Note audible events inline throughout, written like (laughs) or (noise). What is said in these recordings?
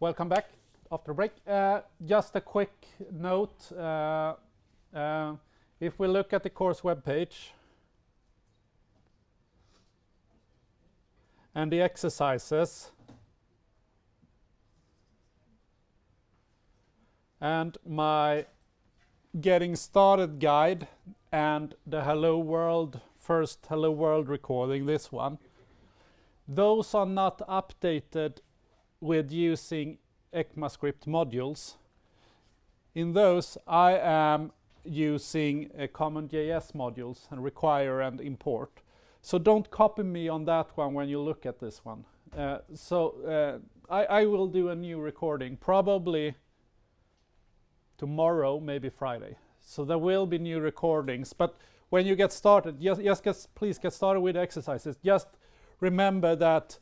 welcome back after a break. Uh, just a quick note. Uh, uh, if we look at the course webpage and the exercises and my getting started guide and the hello world first hello world recording this one those are not updated with using ECMAScript modules in those I am using uh, CommonJS modules and require and import so don't copy me on that one when you look at this one uh, so uh, I, I will do a new recording probably tomorrow, maybe Friday. So there will be new recordings. But when you get started, just, just get, please get started with exercises. Just remember that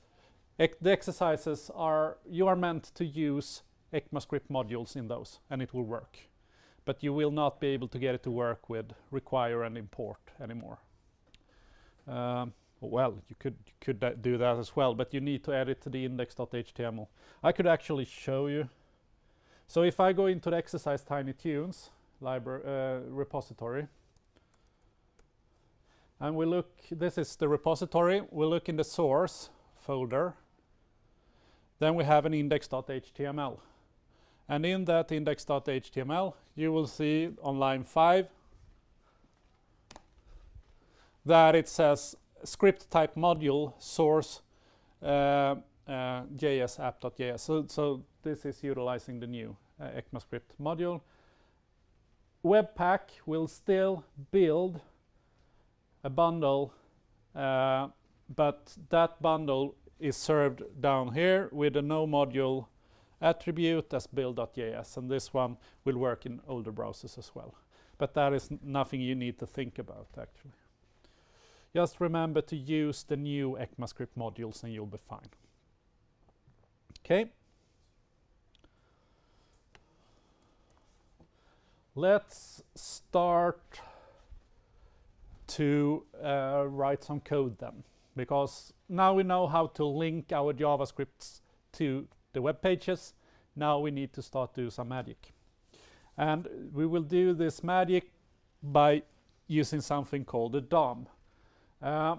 the exercises are, you are meant to use ECMAScript modules in those, and it will work. But you will not be able to get it to work with require and import anymore. Um, well, you could you could do that as well, but you need to edit to the index.html. I could actually show you so if I go into the exercise Tiny Tunes library uh, repository, and we look, this is the repository, we look in the source folder, then we have an index.html. And in that index.html, you will see on line 5 that it says script type module source uh, uh, JS app.js. So, so this is utilizing the new uh, ECMAScript module. Webpack will still build a bundle, uh, but that bundle is served down here with a no module attribute as build.js, and this one will work in older browsers as well. But that is nothing you need to think about, actually. Just remember to use the new ECMAScript modules and you'll be fine. Okay. Let's start to uh, write some code then, because now we know how to link our JavaScripts to the web pages. Now we need to start do some magic. And we will do this magic by using something called a DOM. Uh,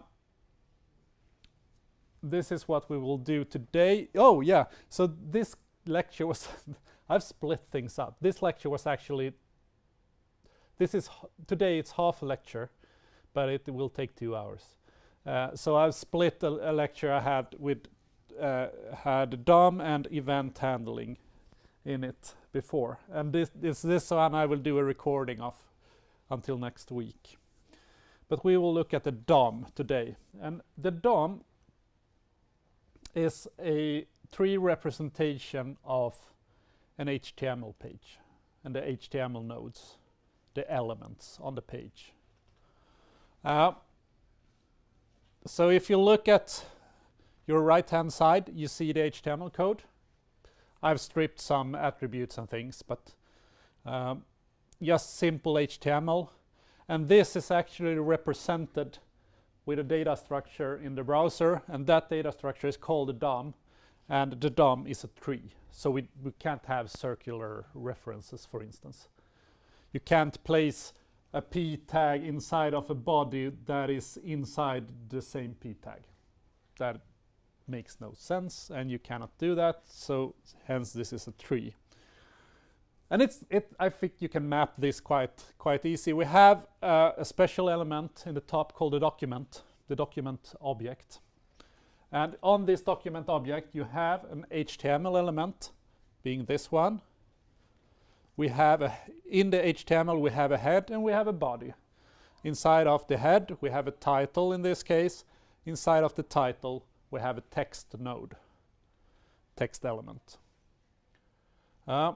this is what we will do today. Oh yeah, so this lecture was, (laughs) I've split things up. This lecture was actually this is today it's half a lecture, but it will take two hours. Uh, so I've split a, a, lecture I had with uh, had DOM and event handling in it before, and this, this this one I will do a recording of until next week. But we will look at the DOM today, and the DOM is a tree representation of an HTML page and the HTML nodes the elements on the page. Uh, so if you look at your right hand side, you see the HTML code. I've stripped some attributes and things, but um, just simple HTML. And this is actually represented with a data structure in the browser, and that data structure is called a DOM, and the DOM is a tree. So we, we can't have circular references, for instance you can't place a p tag inside of a body that is inside the same p tag. That makes no sense and you cannot do that, so hence this is a tree. And it's, it, I think you can map this quite, quite easy. We have uh, a special element in the top called the document, the document object. And on this document object, you have an HTML element, being this one, we have a, in the HTML we have a head and we have a body. Inside of the head we have a title in this case. Inside of the title we have a text node, text element. Uh,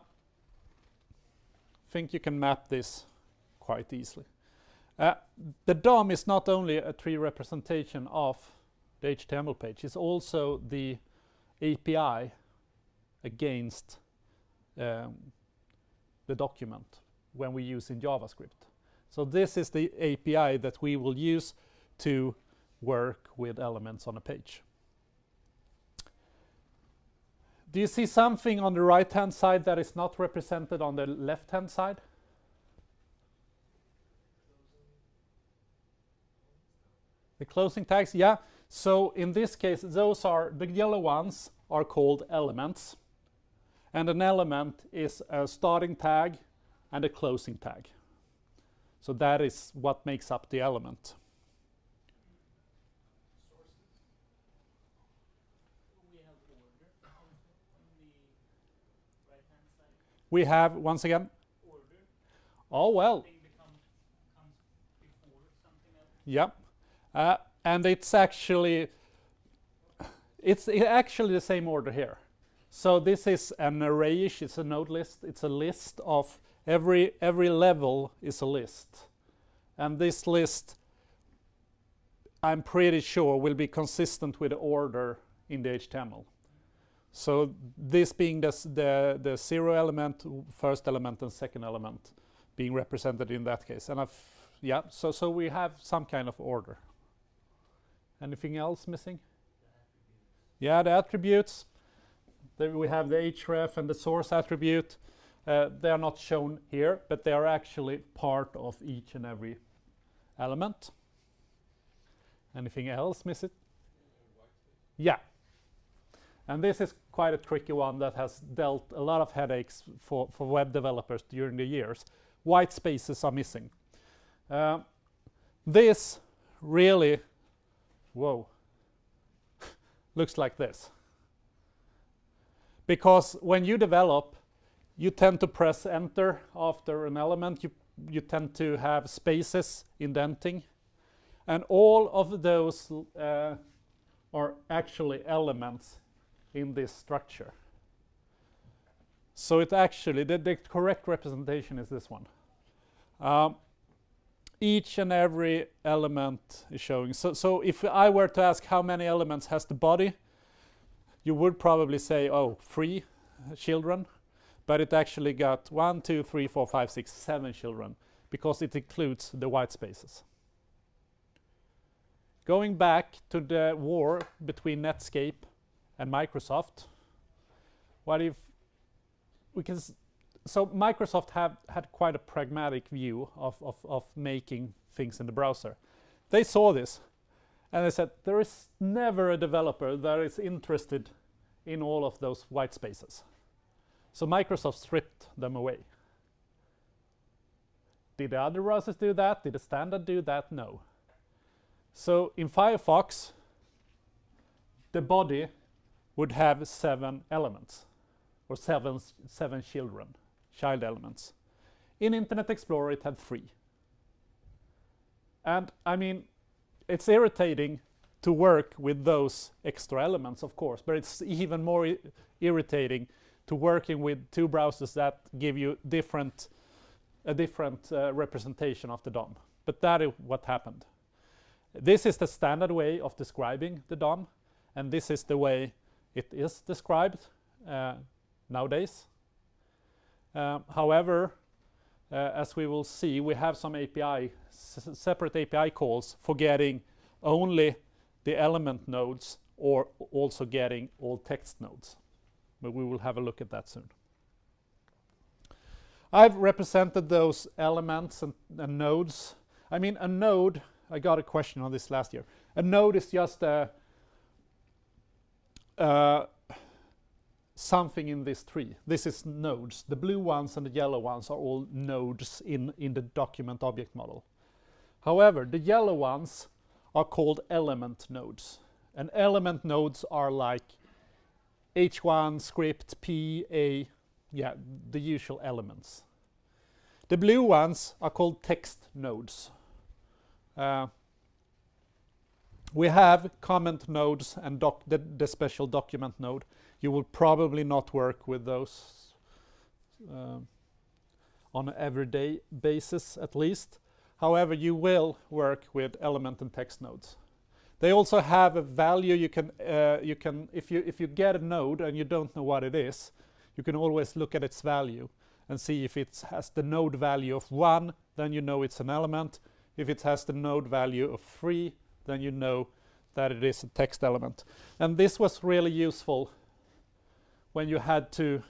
think you can map this quite easily. Uh, the DOM is not only a tree representation of the HTML page, it's also the API against um, the document when we use in JavaScript. So this is the API that we will use to work with elements on a page. Do you see something on the right hand side that is not represented on the left hand side? The closing tags, yeah. So in this case, those are the yellow ones are called elements. And an element is a starting tag and a closing tag. So that is what makes up the element. We have, once again, oh well. Yeah. Uh, and it's actually it's actually the same order here. So this is an arrayish, it's a node list, it's a list of every every level is a list. And this list I'm pretty sure will be consistent with the order in the HTML. So this being the, the, the zero element, first element and second element being represented in that case. And I've, yeah, so, so we have some kind of order. Anything else missing? The yeah, the attributes. We have the href and the source attribute. Uh, they are not shown here, but they are actually part of each and every element. Anything else miss it? Yeah. And this is quite a tricky one that has dealt a lot of headaches for, for web developers during the years. White spaces are missing. Uh, this really whoa, (laughs) looks like this. Because when you develop, you tend to press enter after an element. You, you tend to have spaces indenting. And all of those uh, are actually elements in this structure. So it actually, the, the correct representation is this one. Um, each and every element is showing. So, so if I were to ask how many elements has the body, you would probably say, oh, three children. But it actually got one, two, three, four, five, six, seven children because it includes the white spaces. Going back to the war between Netscape and Microsoft, what if we can so Microsoft have had quite a pragmatic view of, of, of making things in the browser. They saw this and they said there is never a developer that is interested in all of those white spaces. So Microsoft stripped them away. Did the other browsers do that? Did the standard do that? No. So in Firefox, the body would have seven elements or seven, seven children child elements. In Internet Explorer, it had three. And I mean, it's irritating to work with those extra elements, of course, but it's even more irritating to working with two browsers that give you different a different uh, representation of the DOM. But that is what happened. This is the standard way of describing the DOM, and this is the way it is described uh, nowadays. Um, however, as we will see, we have some API, separate API calls for getting only the element nodes or also getting all text nodes. But we will have a look at that soon. I've represented those elements and, and nodes. I mean, a node, I got a question on this last year. A node is just a, uh, something in this tree. This is nodes. The blue ones and the yellow ones are all nodes in, in the document object model. However, the yellow ones are called element nodes. And element nodes are like H1, script, P, A, yeah, the usual elements. The blue ones are called text nodes. Uh, we have comment nodes and the, the special document node. You will probably not work with those uh, on an everyday basis at least. However, you will work with element and text nodes. They also have a value you can, uh, you can if, you, if you get a node and you don't know what it is, you can always look at its value and see if it has the node value of 1, then you know it's an element. If it has the node value of 3, then you know that it is a text element. And this was really useful when you had to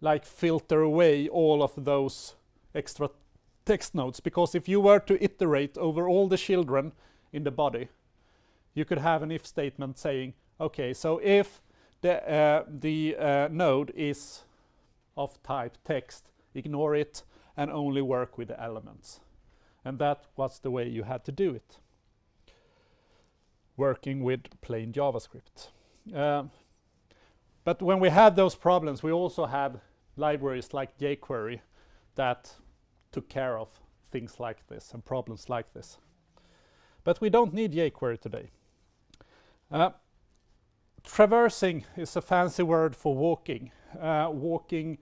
like filter away all of those extra text nodes because if you were to iterate over all the children in the body you could have an if statement saying okay so if the uh, the uh, node is of type text ignore it and only work with the elements. And that was the way you had to do it. Working with plain JavaScript. Um, but when we had those problems, we also had libraries like jQuery that took care of things like this and problems like this. But we don't need jQuery today. Uh, traversing is a fancy word for walking. Uh, walking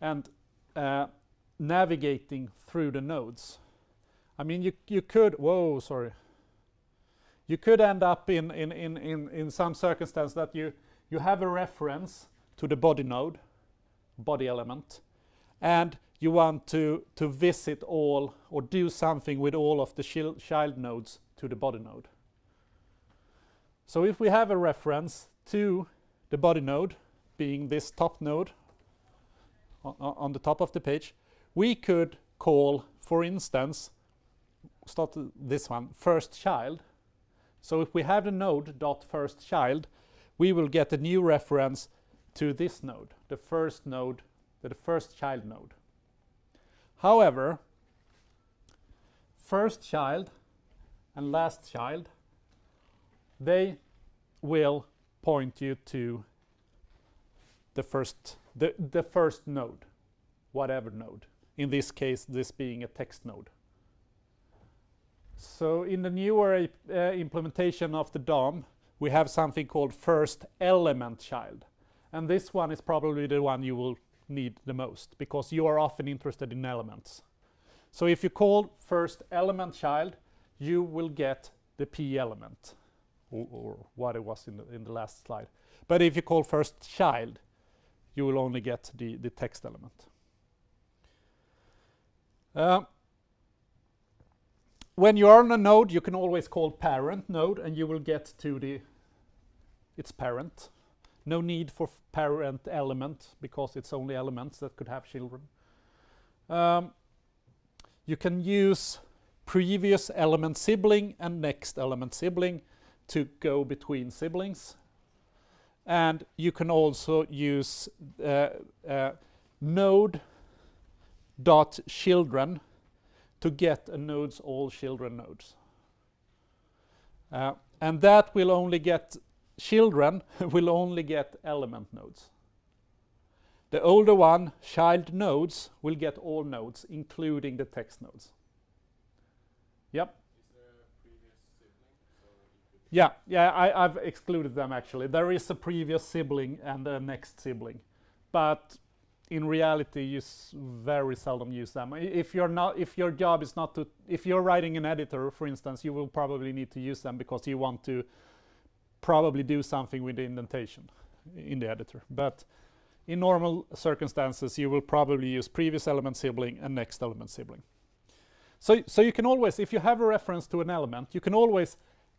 and uh, navigating through the nodes. I mean, you, you could, whoa, sorry, you could end up in, in, in, in, in some circumstance that you, you have a reference to the body node, body element, and you want to, to visit all or do something with all of the child nodes to the body node. So if we have a reference to the body node, being this top node on, the top of the page, we could call, for instance, start this one, first child, so if we have the node dot first child, we will get a new reference to this node, the first node, the first child node. However, first child and last child, they will point you to the first the, the first node, whatever node. In this case, this being a text node. So in the newer uh, implementation of the DOM, we have something called first element child. And this one is probably the one you will need the most because you are often interested in elements. So if you call first element child, you will get the p element or, or what it was in the, in the last slide. But if you call first child, you will only get the, the text element. Uh, when you are on a node, you can always call parent node and you will get to the its parent. No need for parent element because it's only elements that could have children. Um, you can use previous element sibling and next element sibling to go between siblings. And you can also use uh, uh, node dot children to get a nodes all children nodes. Uh, and that will only get children (laughs) will only get element nodes. The older one, child nodes, will get all nodes, including the text nodes. Yep. Yeah, yeah, I, I've excluded them actually. There is a previous sibling and a next sibling, but in reality you very seldom use them. If you're not, if your job is not to, if you're writing an editor, for instance, you will probably need to use them because you want to probably do something with the indentation in the editor. But in normal circumstances, you will probably use previous element sibling and next element sibling. So, so you can always, if you have a reference to an element, you can always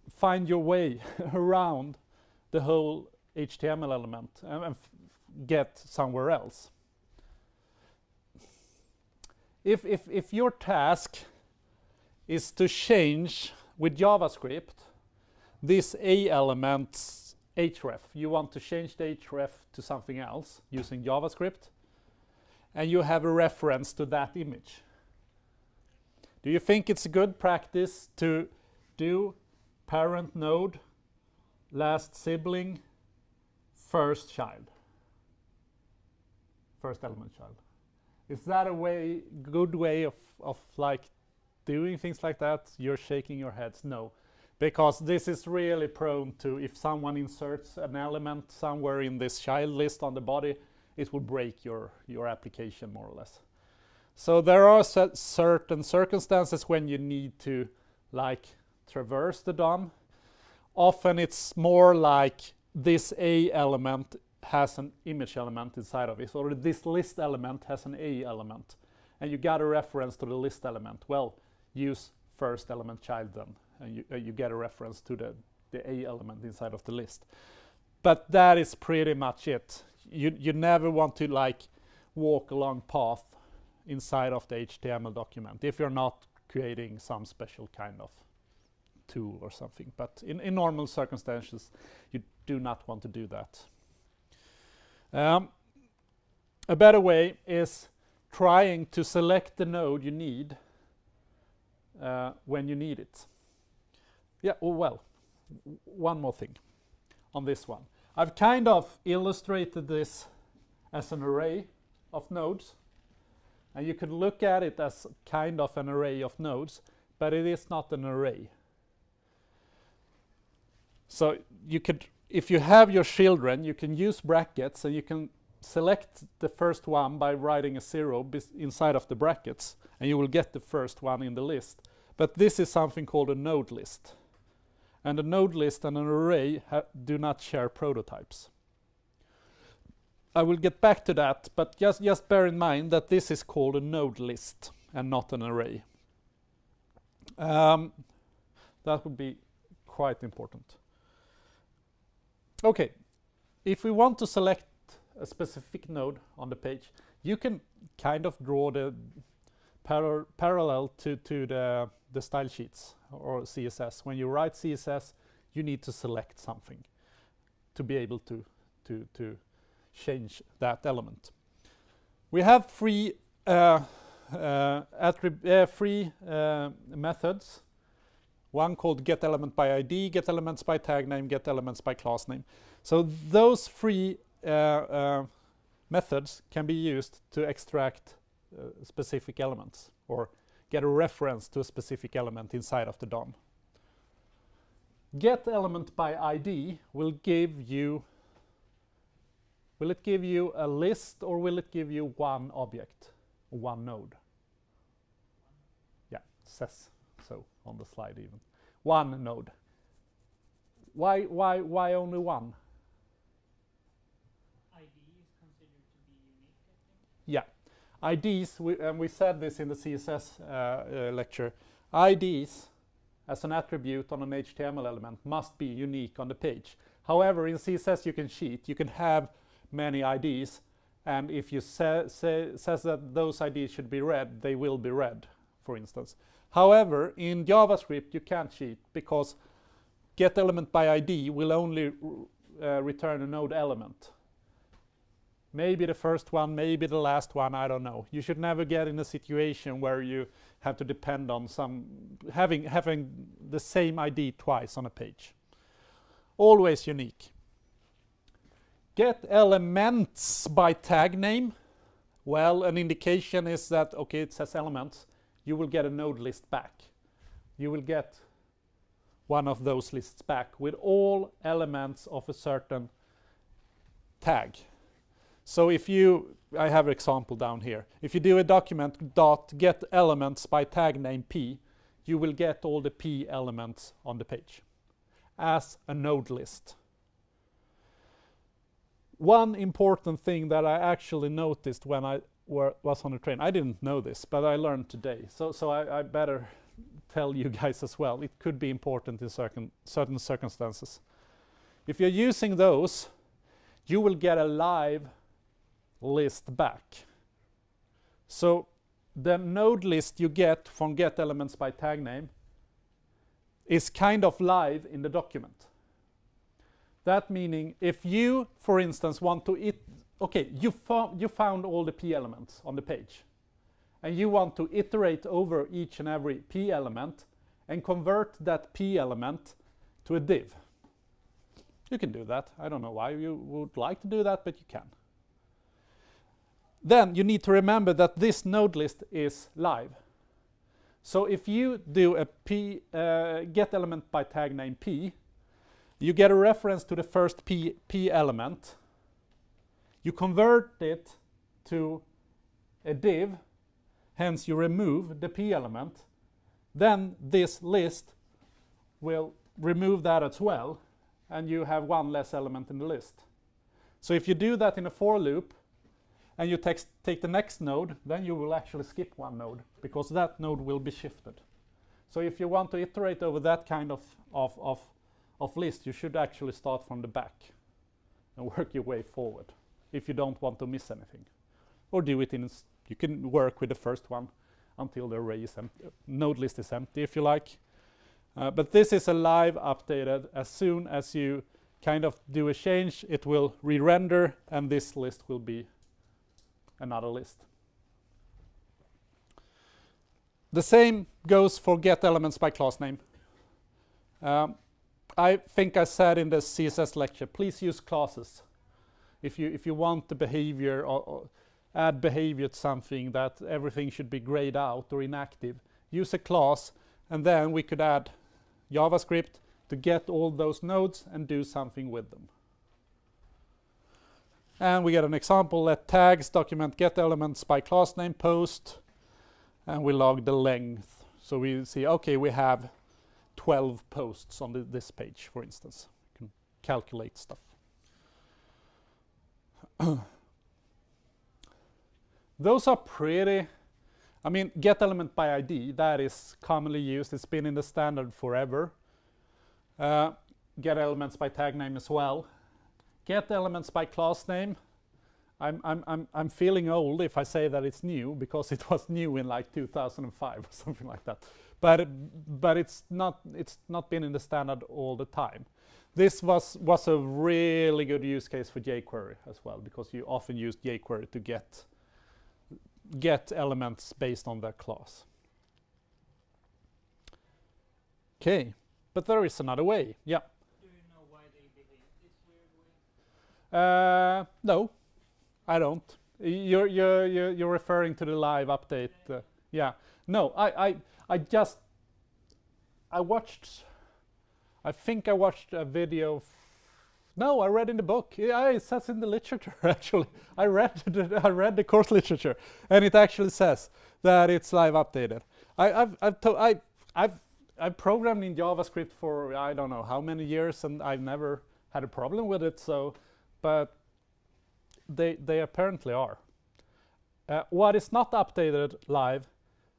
find your way (laughs) around the whole HTML element and, and get somewhere else if, if, if your task is to change with JavaScript this A element's href, you want to change the href to something else using JavaScript, and you have a reference to that image. Do you think it's a good practice to do parent node, last sibling, first child, first element child? Is that a way, good way of, of like doing things like that? You're shaking your heads. No, because this is really prone to if someone inserts an element somewhere in this child list on the body, it will break your, your application more or less. So there are certain circumstances when you need to like traverse the DOM. Often it's more like this A element has an image element inside of it, or this list element has an A element, and you got a reference to the list element. Well, use first element child then, and you, uh, you get a reference to the, the A element inside of the list. But that is pretty much it. you you never want to like walk a long path inside of the HTML document if you're not creating some special kind of tool or something. But in, in normal circumstances, you do not want to do that. Um, a better way is trying to select the node you need uh, when you need it. Yeah, oh well, one more thing on this one. I've kind of illustrated this as an array of nodes. And you could look at it as kind of an array of nodes, but it is not an array. So you could, if you have your children, you can use brackets and you can select the first one by writing a zero inside of the brackets, and you will get the first one in the list. But this is something called a node list. And a node list and an array do not share prototypes. I will get back to that, but just, just bear in mind that this is called a node list and not an array. Um, that would be quite important. Okay, if we want to select a specific node on the page, you can kind of draw the par parallel to, to the, the style sheets or CSS. When you write CSS, you need to select something to be able to, to, to change that element. We have three uh, uh, uh, three uh, methods. One called get element by ID, get elements by tag name, get elements by class name. So those three uh, uh, methods can be used to extract specific elements or get a reference to a specific element inside of the DOM. Get element by ID will give you Will it give you a list or will it give you one object, one node? Yeah, says so on the slide even. One node. Why, why, why only one? ID is considered to be unique, Yeah. IDs, we, and we said this in the CSS uh, uh, lecture, IDs as an attribute on an HTML element must be unique on the page. However, in CSS you can cheat. You can have many IDs and if you say, say, says that those IDs should be read, they will be read, for instance. However, in JavaScript you can't cheat because get element by ID will only uh, return a node element. Maybe the first one, maybe the last one, I don't know. You should never get in a situation where you have to depend on some having having the same ID twice on a page. Always unique. Get elements by tag name. Well, an indication is that, okay, it says elements. You will get a node list back. You will get one of those lists back with all elements of a certain tag. So if you, I have an example down here. If you do a document dot get elements by tag name p, you will get all the p elements on the page as a node list one important thing that I actually noticed when I was on the train, I didn't know this, but I learned today. So, so I, I better tell you guys as well. It could be important in certain, certain circumstances. If you're using those, you will get a live list back. So the node list you get from get elements by tag name is kind of live in the document. That meaning if you, for instance, want to it, okay, you, fo you found all the p elements on the page and you want to iterate over each and every p element and convert that p element to a div. You can do that. I don't know why you would like to do that, but you can. Then you need to remember that this node list is live. So if you do a p uh, get element by tag name p, you get a reference to the first P, P element. You convert it to a div, hence you remove the P element. Then this list will remove that as well, and you have one less element in the list. So if you do that in a for loop, and you take the next node, then you will actually skip one node, because that node will be shifted. So if you want to iterate over that kind of, of, of of list, you should actually start from the back and work your way forward. if you don't want to miss anything. Or do it in, you can work with the first one until the array is empty, node list is empty if you like. Uh, but this is a live updated. As soon as you kind of do a change, it will re-render and this list will be another list. The same goes for get elements by class name. Um, I think I said in the CSS lecture, please use classes. If you if you want the behavior or, or add behavior to something that everything should be grayed out or inactive, use a class, and then we could add JavaScript to get all those nodes and do something with them. And we get an example, let tags document get elements by class name post, and we log the length. So we see, okay, we have 12 posts on the, this page, for instance. You can calculate stuff. (clears throat) Those are pretty, I mean, get element by ID, that is commonly used. It's been in the standard forever. Uh, get elements by tag name as well. Get elements by class name. I'm, I'm, I'm, I'm feeling old if I say that it's new because it was new in like 2005 or (laughs) something like that. But, but it's, not, it's not been in the standard all the time. This was, was a really good use case for jQuery as well because you often use jQuery to get, get elements based on their class. Okay, but there is another way. Yeah. Do you know why they behave this weird way? Uh, no, I don't. You're you're you're, referring to the live update. Uh, yeah. No, I I I just I watched. I think I watched a video. No, I read in the book. It says in the literature (laughs) actually. I read (laughs) the, I read the course literature, and it actually says that it's live updated. I, I've I've to, I I've I've programmed in JavaScript for I don't know how many years, and I've never had a problem with it. So, but they they apparently are. Uh, what is not updated live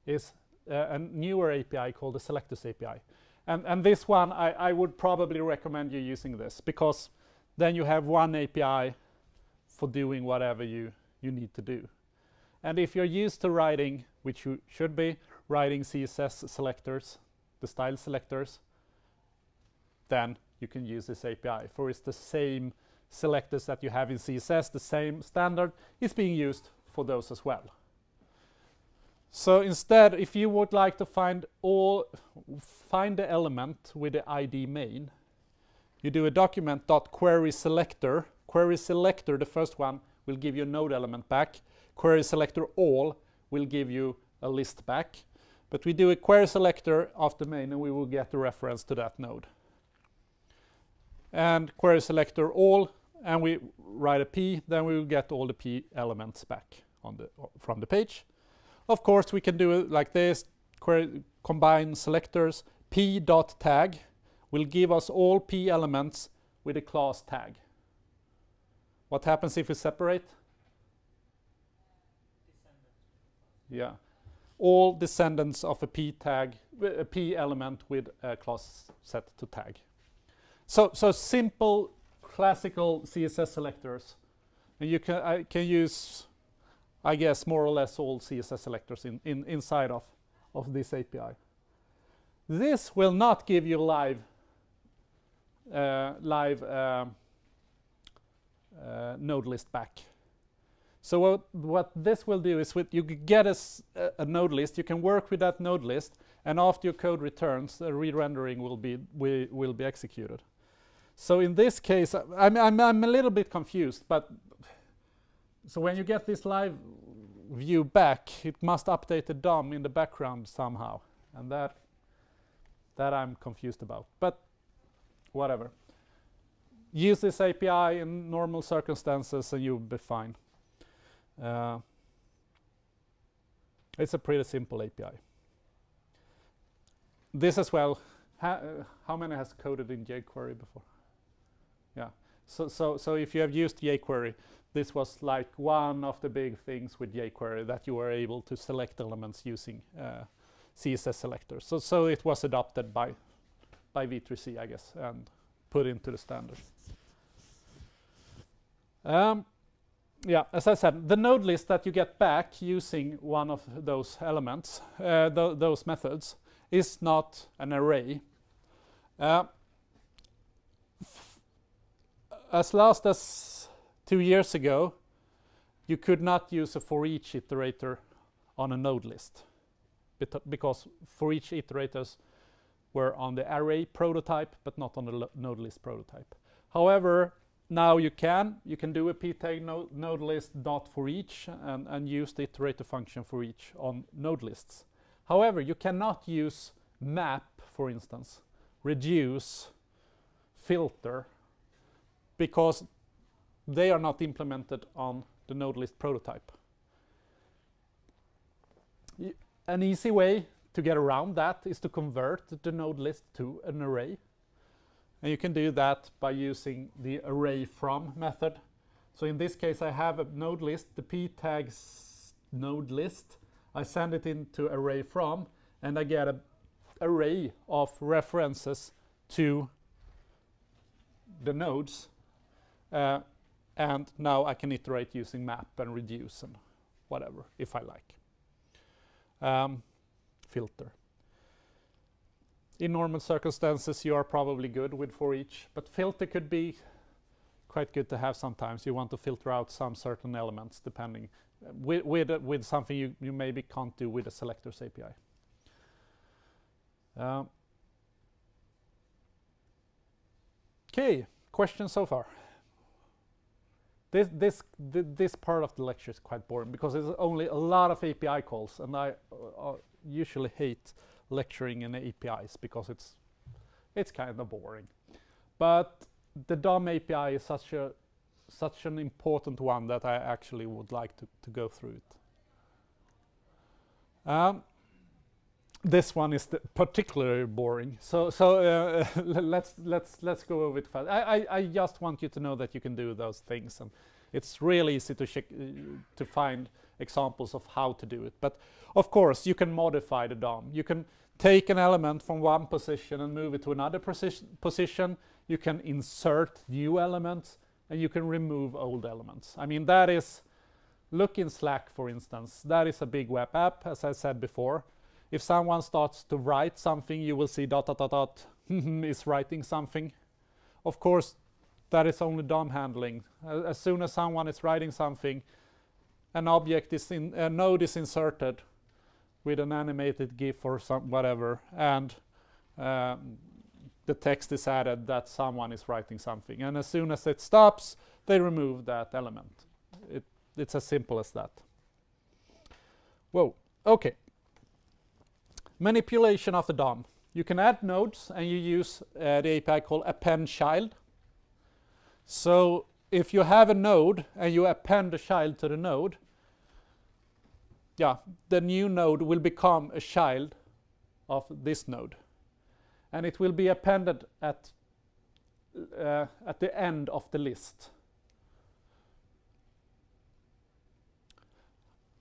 is uh, a newer API called the Selectors API, and and this one I I would probably recommend you using this because then you have one API for doing whatever you you need to do. And if you're used to writing, which you should be, writing CSS selectors the style selectors, then you can use this API. For it's the same selectors that you have in CSS, the same standard is being used for those as well. So instead, if you would like to find all, find the element with the ID main, you do a document dot query selector. Query selector, the first one, will give you a node element back. Query selector all will give you a list back. But we do a query selector of the main and we will get the reference to that node. And query selector all, and we write a p, then we will get all the p elements back on the, from the page. Of course, we can do it like this, query, combine selectors, p dot tag will give us all p elements with a class tag. What happens if we separate? Yeah all descendants of a p tag, a p element with a class set to tag. So, so simple classical CSS selectors. And you can, I can use, I guess, more or less all CSS selectors in, in, inside of, of this API. This will not give you live, uh, live uh, uh, node list back. So what, what this will do is with you get a, a, node list, you can work with that node list, and after your code returns, a re-rendering will be, will be executed. So in this case, I'm, I'm, I'm a little bit confused, but so when you get this live view back, it must update the DOM in the background somehow, and that, that I'm confused about, but whatever. Use this API in normal circumstances and you'll be fine. Uh, it's a pretty simple API. This as well, ha uh, how many has coded in jQuery before? Yeah, so, so, so if you have used jQuery, this was like one of the big things with jQuery that you were able to select elements using uh, CSS selectors. So, so it was adopted by, by V3C, I guess, and put into the standard. Um, yeah, as I said, the node list that you get back using one of those elements, uh, th those methods, is not an array. Uh, as last as two years ago, you could not use a for each iterator on a node list because for each iterators were on the array prototype but not on the node list prototype. However, now you can you can do a ptag node, node list dot for each and, and use the iterator function for each on node lists. However, you cannot use map, for instance, reduce, filter, because they are not implemented on the node list prototype. An easy way to get around that is to convert the node list to an array. And you can do that by using the array from method. So in this case, I have a node list, the p tags node list. I send it into array from, and I get an array of references to the nodes. Uh, and now I can iterate using map and reduce and whatever, if I like. Um, filter. In normal circumstances, you are probably good with for each, but filter could be quite good to have sometimes. You want to filter out some certain elements depending uh, with, with, uh, with something you, you maybe can't do with a selectors API. Uh, okay, questions so far? This, this, th this part of the lecture is quite boring because there's only a lot of API calls and I uh, uh, usually hate lecturing in APIs because it's, it's kind of boring. But the DOM API is such, a, such an important one that I actually would like to, to go through it. Um, this one is particularly boring. So, so uh, (laughs) let's let's let's go over it fast. I, I, I just want you to know that you can do those things, and it's really easy to check, uh, to find examples of how to do it. But of course, you can modify the DOM. You can take an element from one position and move it to another position. Position. You can insert new elements, and you can remove old elements. I mean, that is. Look in Slack, for instance. That is a big web app, as I said before if someone starts to write something, you will see dot dot dot dot (laughs) is writing something. Of course, that is only DOM handling. Uh, as soon as someone is writing something, an object is in a node is inserted with an animated GIF or some whatever, and um, the text is added that someone is writing something. And as soon as it stops, they remove that element. It, it's as simple as that. Whoa. Okay manipulation of the DOM. You can add nodes and you use uh, the API called append child. So if you have a node and you append a child to the node, yeah, the new node will become a child of this node. And it will be appended at, uh, at the end of the list.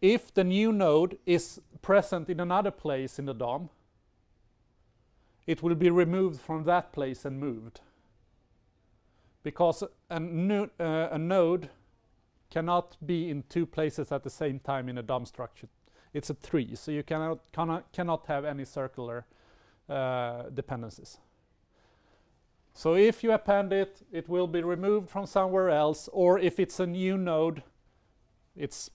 If the new node is present in another place in the DOM, it will be removed from that place and moved. Because a, uh, a node cannot be in two places at the same time in a DOM structure. It's a tree, so you cannot, cannot, cannot have any circular uh, dependencies. So if you append it, it will be removed from somewhere else, or if it's a new node, it's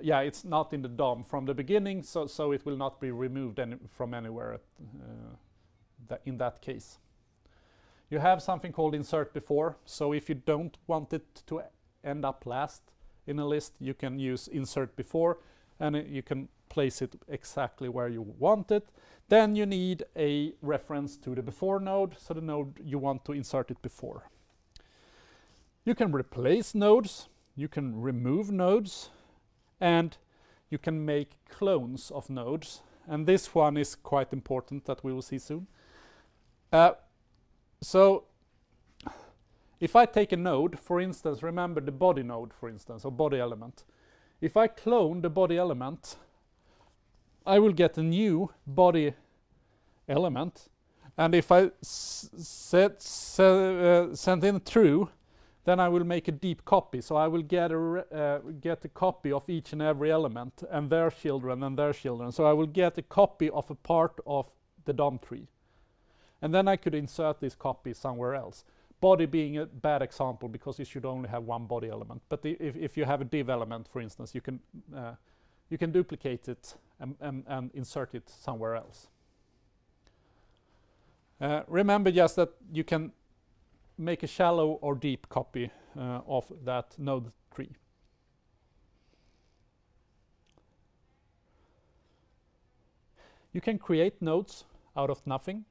yeah, it's not in the DOM from the beginning, so, so it will not be removed any from anywhere uh, that in that case. You have something called insert before, so if you don't want it to end up last in a list, you can use insert before, and you can place it exactly where you want it. Then you need a reference to the before node, so the node you want to insert it before. You can replace nodes, you can remove nodes, and you can make clones of nodes. And this one is quite important that we will see soon. Uh, so if I take a node, for instance, remember the body node, for instance, or body element. If I clone the body element, I will get a new body element. And if I set, set uh, send in true, then I will make a deep copy. So I will get a uh, get a copy of each and every element and their children and their children. So I will get a copy of a part of the DOM tree. And then I could insert this copy somewhere else. Body being a bad example because you should only have one body element. But if, if you have a div element, for instance, you can uh, you can duplicate it and, and, and insert it somewhere else. Uh, remember just that you can make a shallow or deep copy uh, of that node tree. You can create nodes out of nothing.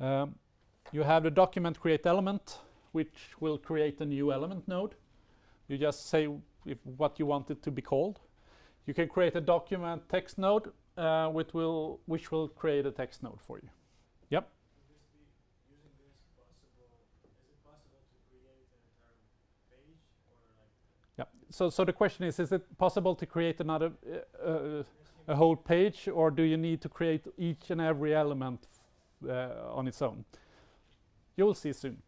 Um, you have the document create element, which will create a new element node. You just say if what you want it to be called. You can create a document text node, uh, which will which will create a text node for you. Yep. Yeah. So, so the question is: Is it possible to create another uh, uh, a whole page, or do you need to create each and every element uh, on its own? You'll see soon.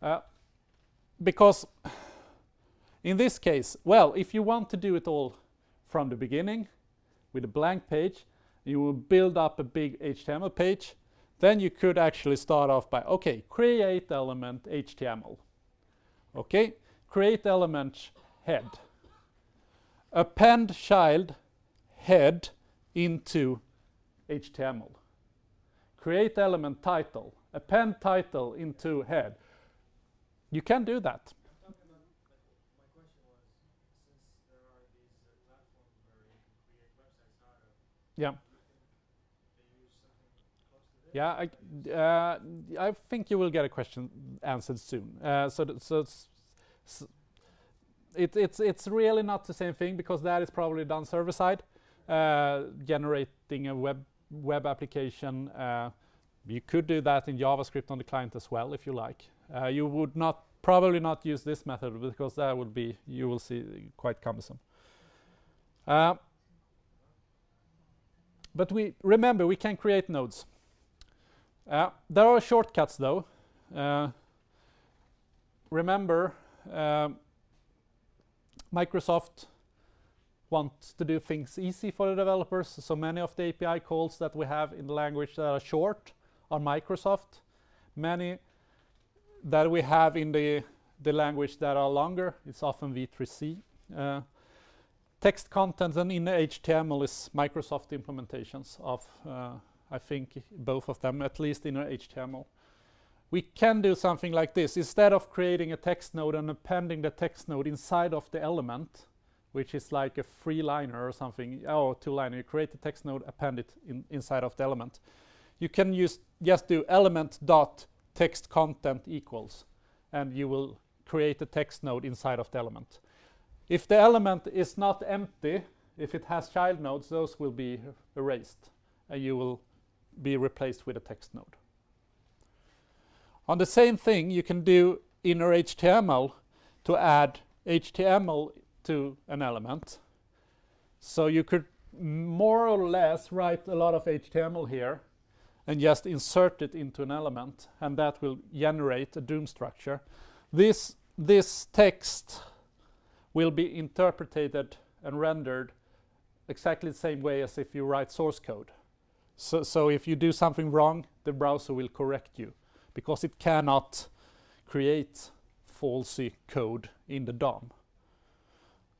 Uh, because in this case, well, if you want to do it all from the beginning with a blank page, you will build up a big HTML page, then you could actually start off by, okay, create element HTML. Okay, create element head. Append child head into HTML. Create element title. Append title into head. You can do that. Yeah. Yeah, I, uh, I think you will get a question answered soon. Uh, so, so it's, it, it's it's really not the same thing because that is probably done server side, uh, generating a web web application. Uh, you could do that in JavaScript on the client as well if you like. Uh, you would not probably not use this method because that would be you will see quite cumbersome. Uh, but we remember we can create nodes. Uh, there are shortcuts though. Remember, uh, Microsoft wants to do things easy for the developers, so many of the API calls that we have in the language that are short are Microsoft. Many that we have in the, the language that are longer, it's often W3C. Uh, text content and inner HTML is Microsoft implementations of uh, I think both of them, at least inner HTML. We can do something like this. Instead of creating a text node and appending the text node inside of the element, which is like a three liner or something, or two liner, you create the text node, append it in, inside of the element. You can use just do element dot text content equals, and you will create a text node inside of the element. If the element is not empty, if it has child nodes, those will be erased, and you will be replaced with a text node. On the same thing, you can do inner HTML to add HTML to an element. So you could more or less write a lot of HTML here and just insert it into an element and that will generate a DOM structure. This, this text will be interpreted and rendered exactly the same way as if you write source code. So, so if you do something wrong, the browser will correct you because it cannot create falsy code in the DOM.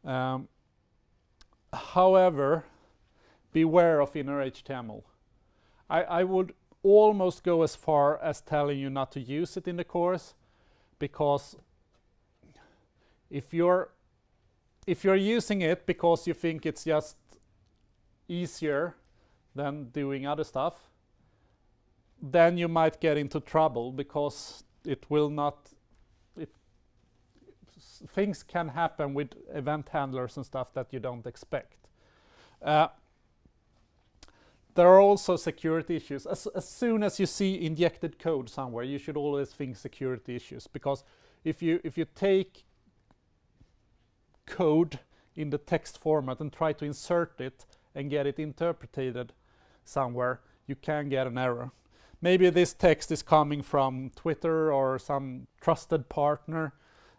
Um, however, beware of inner HTML. I, I would almost go as far as telling you not to use it in the course because if you're if you're using it because you think it's just easier than doing other stuff, then you might get into trouble because it will not it things can happen with event handlers and stuff that you don't expect. Uh, there are also security issues. As, as soon as you see injected code somewhere, you should always think security issues because if you if you take code in the text format and try to insert it and get it interpreted somewhere, you can get an error. Maybe this text is coming from Twitter or some trusted partner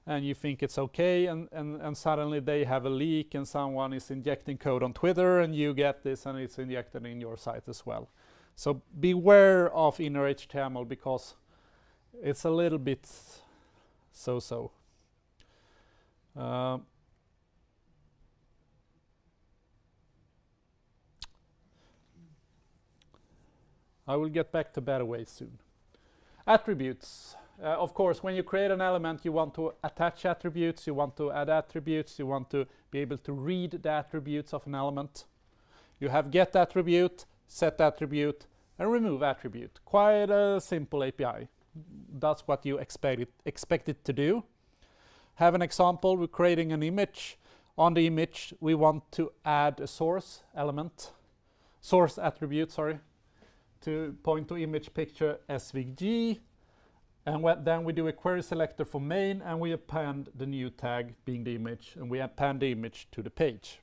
and you think it's okay and, and, and suddenly they have a leak and someone is injecting code on Twitter and you get this and it's injected in your site as well. So beware of inner HTML because it's a little bit so-so. Uh, I will get back to better ways soon. Attributes. Uh, of course, when you create an element, you want to attach attributes, you want to add attributes, you want to be able to read the attributes of an element. You have get attribute, set attribute, and remove attribute. Quite a simple API. That's what you expect it, expect it to do. Have an example, we're creating an image. On the image, we want to add a source element, source attribute, sorry, to point to image picture SVG and then we do a query selector for main and we append the new tag being the image and we append the image to the page.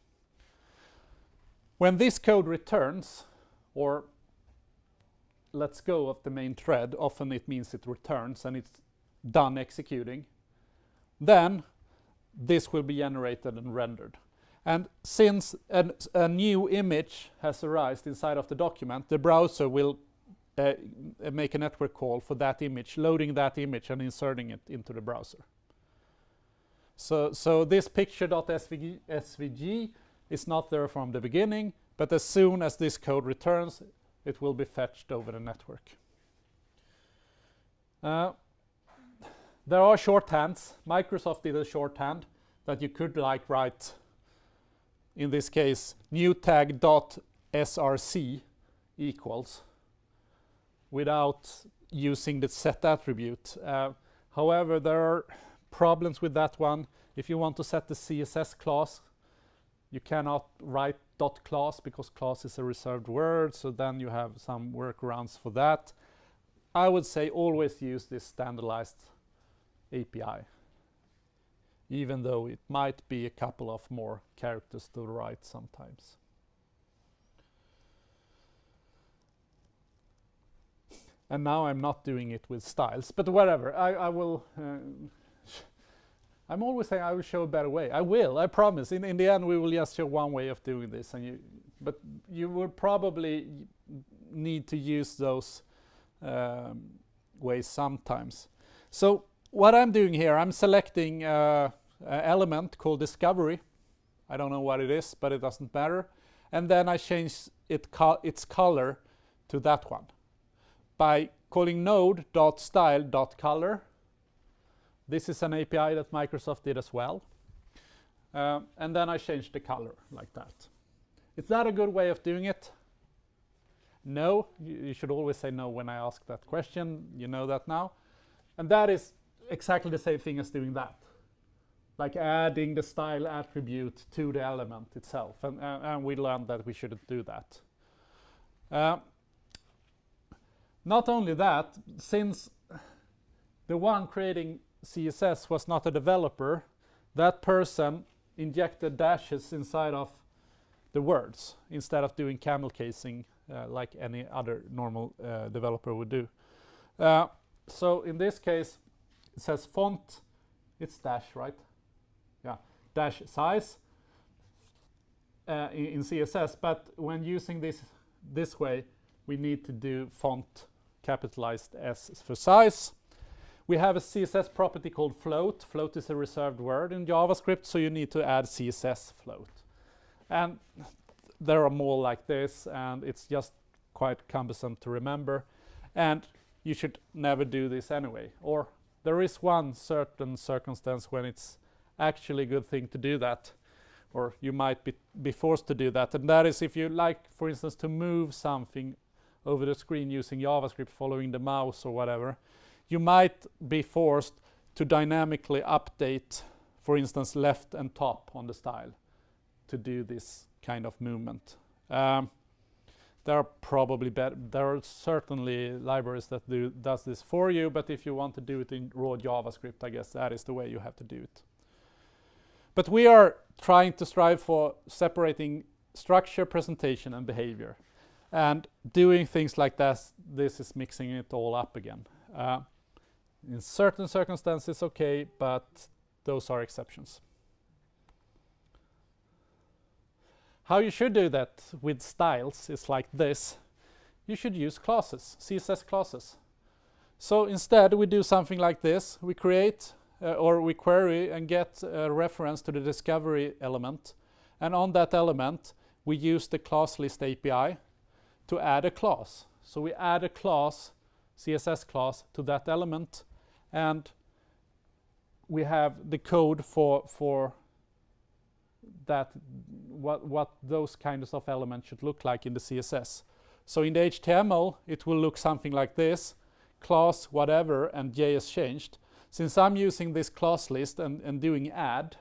When this code returns or lets go of the main thread, often it means it returns and it's done executing, then this will be generated and rendered. And since an, a new image has arisen inside of the document, the browser will uh, make a network call for that image, loading that image and inserting it into the browser. So, so this picture.svg SVG is not there from the beginning, but as soon as this code returns, it will be fetched over the network. Uh, there are shorthands. Microsoft did a shorthand that you could like write, in this case, new tag.src equals without using the set attribute. Uh, however, there are problems with that one. If you want to set the CSS class, you cannot write dot class because class is a reserved word, so then you have some workarounds for that. I would say always use this standardized API, even though it might be a couple of more characters to write sometimes. and now I'm not doing it with styles. But whatever, I, I will. Uh, (laughs) I'm always saying I will show a better way. I will, I promise. In, in the end, we will just show one way of doing this, and you, but you will probably need to use those um, ways sometimes. So what I'm doing here, I'm selecting uh, an element called discovery. I don't know what it is, but it doesn't matter. And then I change it co its color to that one by calling node.style.color. This is an API that Microsoft did as well. Uh, and then I change the color like that. Is that a good way of doing it? No, you, should always say no when I ask that question. You know that now. And that is exactly the same thing as doing that. Like adding the style attribute to the element itself. And, uh, and we learned that we shouldn't do that. Uh, not only that, since the one creating CSS was not a developer, that person injected dashes inside of the words instead of doing camel casing uh, like any other normal uh, developer would do. Uh, so in this case, it says font, it's dash, right? Yeah, dash size uh, in, in CSS, but when using this this way, we need to do font capitalized S for size. We have a CSS property called float. Float is a reserved word in JavaScript, so you need to add CSS float. And there are more like this, and it's just quite cumbersome to remember. And you should never do this anyway. Or there is one certain circumstance when it's actually a good thing to do that, or you might be, be forced to do that. And that is if you like, for instance, to move something over the screen using JavaScript following the mouse or whatever, you might be forced to dynamically update, for instance, left and top on the style to do this kind of movement. Um, there are probably there are certainly libraries that do does this for you, but if you want to do it in raw JavaScript, I guess that is the way you have to do it. But we are trying to strive for separating structure, presentation, and behavior. And doing things like this, this is mixing it all up again. Uh, in certain circumstances, okay, but those are exceptions. How you should do that with styles is like this. You should use classes, CSS classes. So instead we do something like this. We create uh, or we query and get a reference to the discovery element. And on that element, we use the class list API to add a class. So we add a class, CSS class, to that element. And we have the code for, for that what, what those kinds of elements should look like in the CSS. So in the HTML, it will look something like this, class whatever and JS changed. Since I'm using this class list and, and doing add,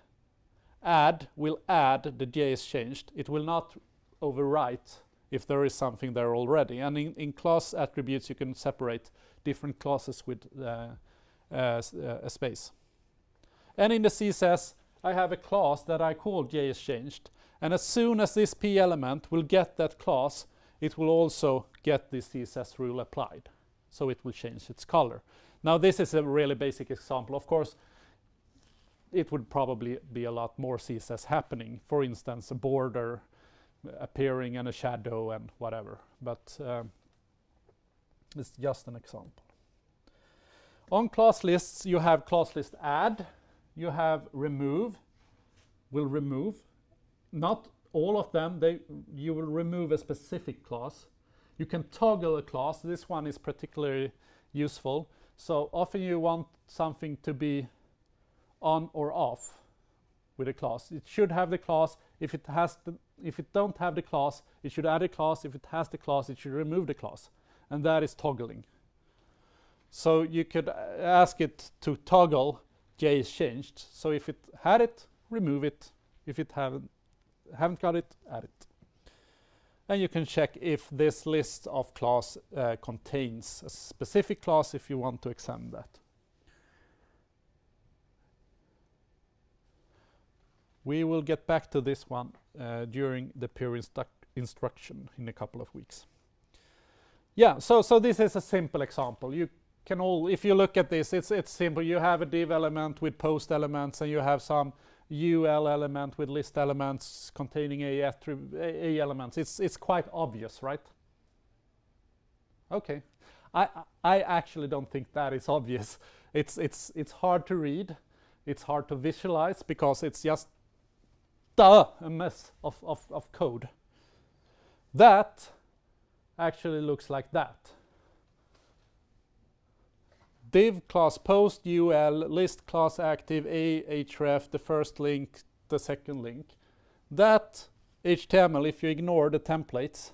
add will add the JS changed. It will not overwrite if there is something there already. And in, in class attributes, you can separate different classes with uh, uh, uh a space. And in the CSS, I have a class that I call changed. And as soon as this p element will get that class, it will also get this CSS rule applied. So it will change its color. Now this is a really basic example. Of course, it would probably be a lot more CSS happening. For instance, a border appearing and a shadow and whatever. But um, it's just an example. On class lists, you have class list add, you have remove, will remove. Not all of them, they, you will remove a specific class. You can toggle a class. This one is particularly useful. So often you want something to be on or off with a class. It should have the class. If it has the, if it don't have the class, it should add a class. If it has the class, it should remove the class. And that is toggling. So you could uh, ask it to toggle JS changed. So if it had it, remove it. If it haven't, haven't got it, add it. And you can check if this list of class uh, contains a specific class if you want to examine that. We will get back to this one uh, during the peer instru instruction in a couple of weeks. Yeah, so, so this is a simple example. You can all, if you look at this, it's, it's simple. You have a div element with post elements and you have some UL element with list elements containing a, a elements. It's, it's quite obvious, right? Okay. I, I actually don't think that is obvious. It's, it's, it's hard to read. It's hard to visualize because it's just duh, a mess of, of, of code. That actually looks like that div class post ul list class active a href the first link the second link that html if you ignore the templates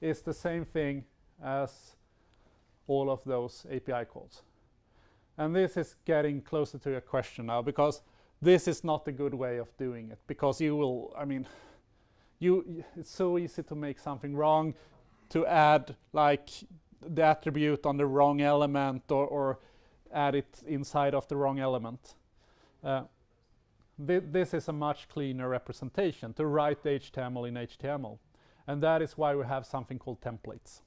is the same thing as all of those API calls. And this is getting closer to your question now because this is not a good way of doing it because you will, I mean, you it's so easy to make something wrong, to add like the attribute on the wrong element or, or add it inside of the wrong element. Uh, th this is a much cleaner representation to write the HTML in HTML. And that is why we have something called templates.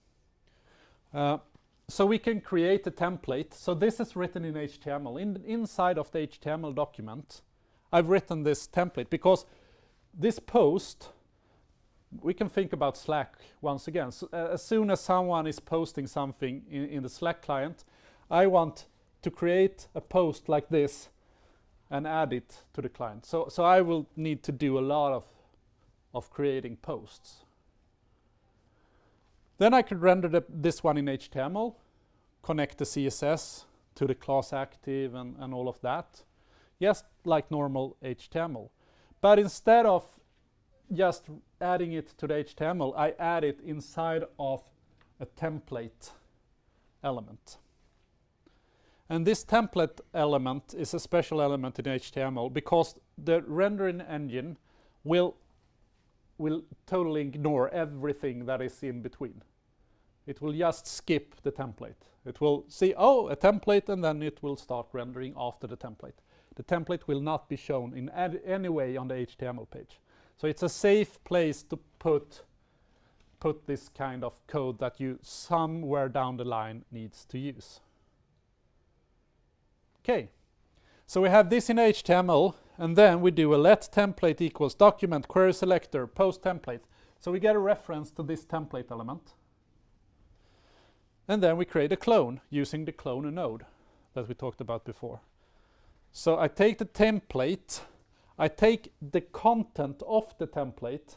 Uh, so we can create a template. So this is written in HTML. In, inside of the HTML document, I've written this template because this post we can think about Slack once again. So, uh, as soon as someone is posting something in, in, the Slack client, I want to create a post like this and add it to the client. So, so I will need to do a lot of, of creating posts. Then I could render the, this one in HTML, connect the CSS to the class active and, and all of that, just like normal HTML. But instead of just adding it to the HTML, I add it inside of a template element. And this template element is a special element in HTML because the rendering engine will, will totally ignore everything that is in between. It will just skip the template. It will see, oh, a template, and then it will start rendering after the template. The template will not be shown in any way on the HTML page. So it's a safe place to put put this kind of code that you somewhere down the line needs to use. Okay, So we have this in HTML, and then we do a let template equals document query selector post template. So we get a reference to this template element. And then we create a clone using the clone node that we talked about before. So I take the template, I take the content of the template,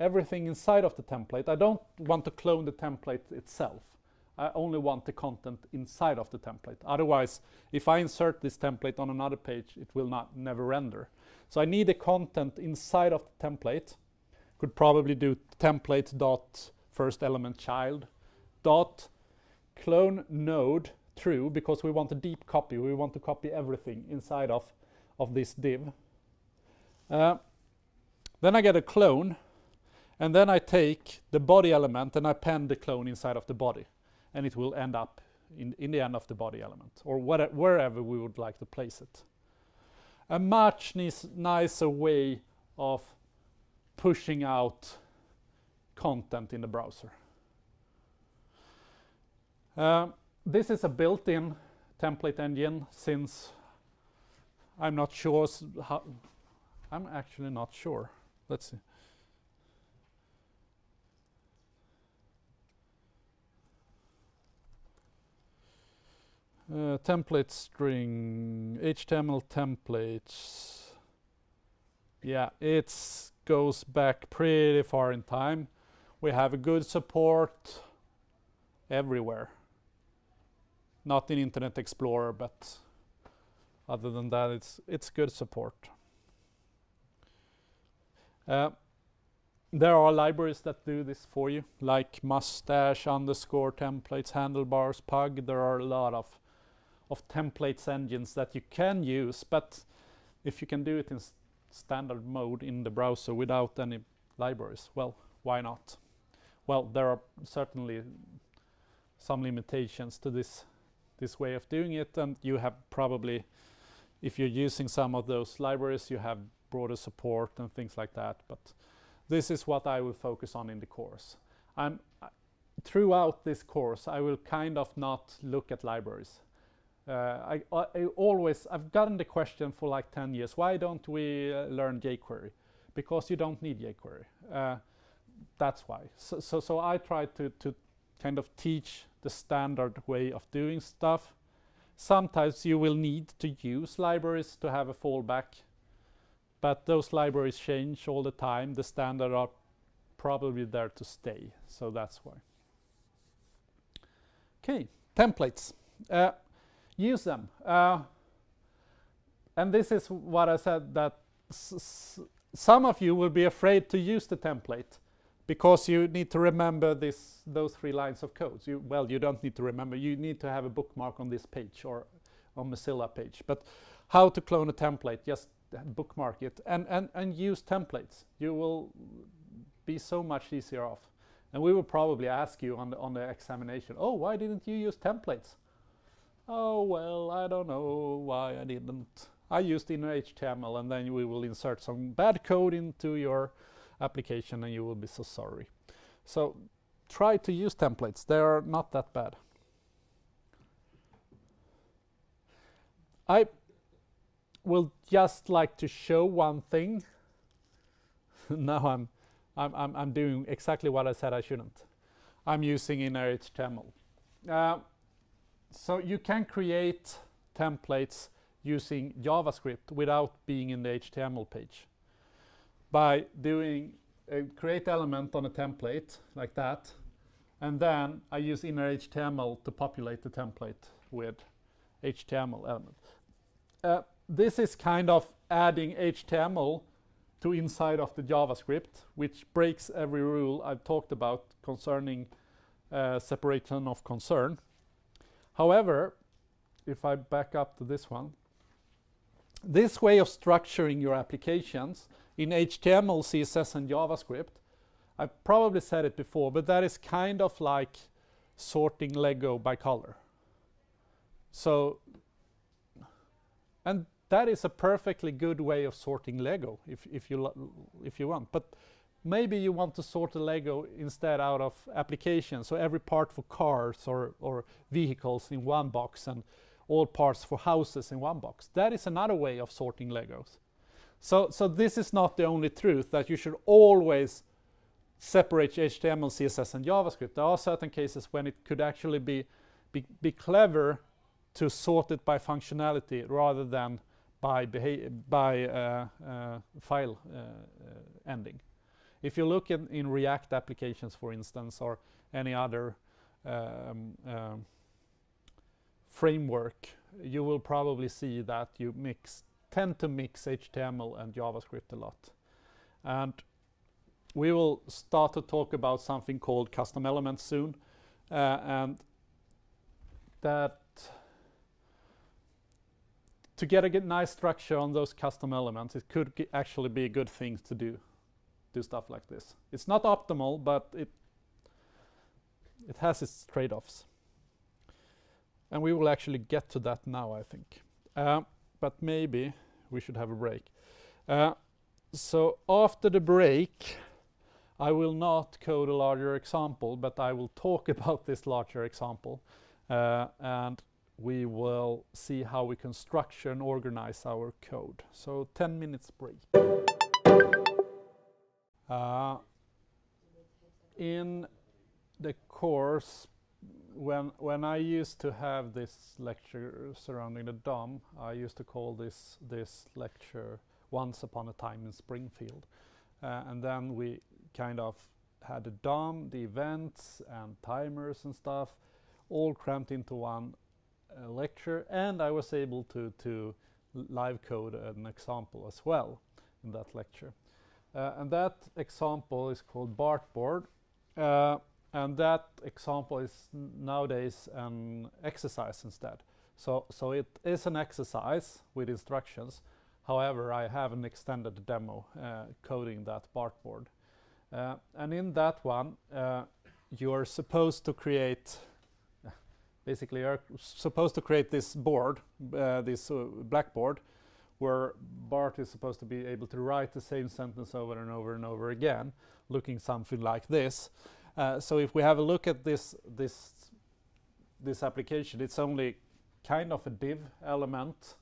everything inside of the template. I don't want to clone the template itself. I only want the content inside of the template. Otherwise, if I insert this template on another page, it will not never render. So I need the content inside of the template. Could probably do template dot first element child dot clone node true because we want a deep copy. We want to copy everything inside of, of this div. Uh, then I get a clone and then I take the body element and append the clone inside of the body and it will end up in, in the end of the body element or wherever we would like to place it. A much nicer way of pushing out content in the browser. Uh, this is a built-in template engine since I'm not sure how I'm actually not sure. Let's see. Uh, template string, HTML templates. Yeah, it goes back pretty far in time. We have a good support everywhere. Not in Internet Explorer, but other than that, it's it's good support. Uh, there are libraries that do this for you, like mustache, underscore templates, handlebars, pug. There are a lot of of templates engines that you can use, but if you can do it in standard mode in the browser without any libraries, well, why not? Well, there are certainly some limitations to this this way of doing it, and you have probably, if you're using some of those libraries, you have broader support and things like that. But this is what I will focus on in the course. I'm throughout this course, I will kind of not look at libraries. Uh, I, I, always, I've gotten the question for like 10 years, why don't we uh, learn jQuery? Because you don't need jQuery. Uh, that's why. So, so, so, I try to, to kind of teach the standard way of doing stuff. Sometimes you will need to use libraries to have a fallback, but those libraries change all the time. The standard are probably there to stay, so that's why. Okay, templates. Uh, use them. Uh, and this is what I said that some of you will be afraid to use the template because you need to remember this those three lines of code. You, well, you don't need to remember. You need to have a bookmark on this page or on Mozilla page. But how to clone a template? Just bookmark it and, and, and use templates. You will be so much easier off. And we will probably ask you on the, on the examination, oh, why didn't you use templates? Oh, well, I don't know why I didn't. I used inner HTML and then we will insert some bad code into your application and you will be so sorry. So try to use templates. They are not that bad. I will just like to show one thing. (laughs) now I'm, I'm, I'm, I'm, doing exactly what I said I shouldn't. I'm using inner HTML. Uh, so you can create templates using JavaScript without being in the HTML page. By doing a create element on a template like that, and then I use inner HTML to populate the template with HTML element. Uh, this is kind of adding HTML to inside of the JavaScript, which breaks every rule I've talked about concerning uh, separation of concern. However, if I back up to this one, this way of structuring your applications in HTML, CSS, and JavaScript, I've probably said it before, but that is kind of like sorting Lego by color. So, and that is a perfectly good way of sorting Lego if, if, you, if you want. But maybe you want to sort the Lego instead out of applications. So every part for cars or, or vehicles in one box and all parts for houses in one box. That is another way of sorting Legos. So, so this is not the only truth that you should always separate HTML, CSS, and JavaScript. There are certain cases when it could actually be, be, be clever to sort it by functionality rather than by, by uh, uh, file uh, ending. If you look in, in React applications, for instance, or any other um, um, framework, you will probably see that you mix tend to mix HTML and JavaScript a lot. And we will start to talk about something called custom elements soon. Uh, and that to get a nice structure on those custom elements, it could actually be a good thing to do, do stuff like this. It's not optimal, but it it has its trade-offs. And we will actually get to that now, I think. Uh, but maybe we should have a break. Uh, so after the break, I will not code a larger example, but I will talk (laughs) about this larger example. Uh, and we will see how we can structure and organize our code. So 10 minutes break. Uh, in the course, when when I used to have this lecture surrounding the DOM, I used to call this this lecture "Once Upon a Time in Springfield," uh, and then we kind of had the DOM, the events, and timers and stuff, all crammed into one uh, lecture, and I was able to to live code an example as well in that lecture. Uh, and that example is called Bartboard. And that example is nowadays an exercise instead. So, so it is an exercise with instructions. However, I have an extended demo uh, coding that Bartboard. Uh, and in that one, uh, you're supposed to create, (laughs) basically you're supposed to create this board, uh, this uh, blackboard, where Bart is supposed to be able to write the same sentence over and over and over again, looking something like this. Uh, so if we have a look at this this this application, it's only kind of a div element.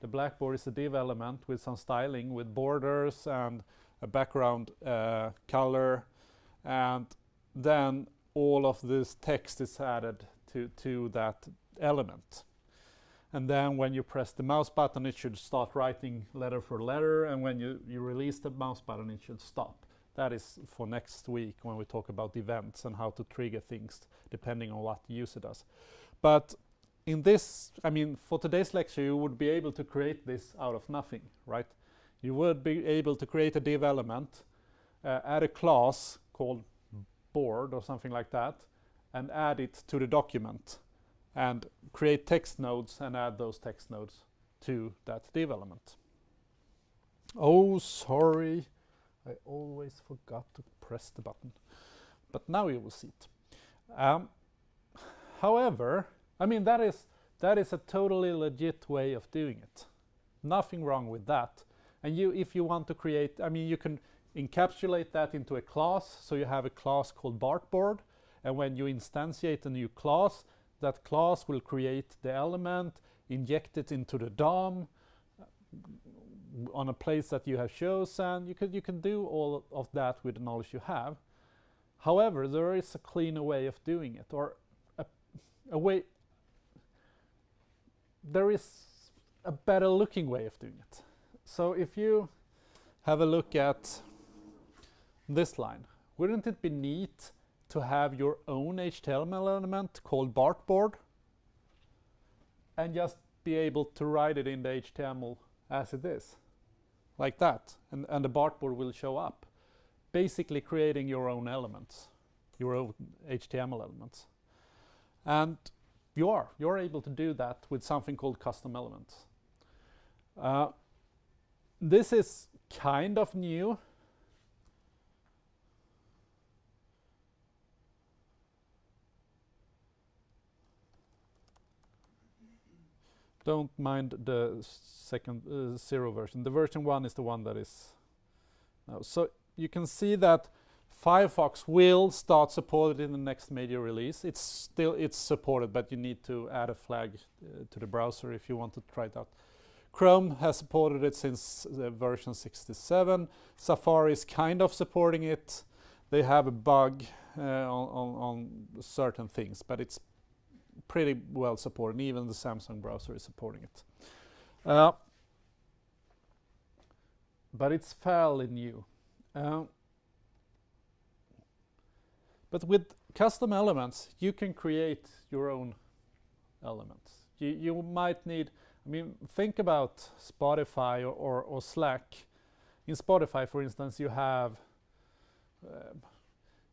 The blackboard is a div element with some styling, with borders and a background uh, color, and then all of this text is added to to that element. And then when you press the mouse button, it should start writing letter for letter, and when you, you release the mouse button, it should stop. That is for next week when we talk about events and how to trigger things depending on what the user does. But in this, I mean, for today's lecture, you would be able to create this out of nothing, right? You would be able to create a div element, uh, add a class called board or something like that, and add it to the document, and create text nodes and add those text nodes to that div element. Oh, sorry. I always forgot to press the button. But now you will see it. Um, however, I mean that is that is a totally legit way of doing it. Nothing wrong with that. And you, if you want to create, I mean, you can encapsulate that into a class. So you have a class called Bartboard, and when you instantiate a new class, that class will create the element, inject it into the DOM, on a place that you have chosen. You can, you can do all of that with the knowledge you have. However, there is a cleaner way of doing it, or a, a way, there is a better looking way of doing it. So if you have a look at this line, wouldn't it be neat to have your own HTML element called Bartboard and just be able to write it in the HTML as it is? like that, and, and the Bartboard will show up, basically creating your own elements, your own HTML elements. And you are, you're able to do that with something called custom elements. Uh, this is kind of new. Don't mind the second uh, zero version. The version one is the one that is now. So you can see that Firefox will start supported in the next major release. It's still it's supported, but you need to add a flag uh, to the browser if you want to try it out. Chrome has supported it since uh, version 67. Safari is kind of supporting it. They have a bug uh, on, on, on, certain things, but it's pretty well supported. Even the Samsung browser is supporting it. Uh, but it's fairly new. Uh, but with custom elements, you can create your own elements. You, you might need, I mean, think about Spotify or, or, or Slack. In Spotify, for instance, you have uh,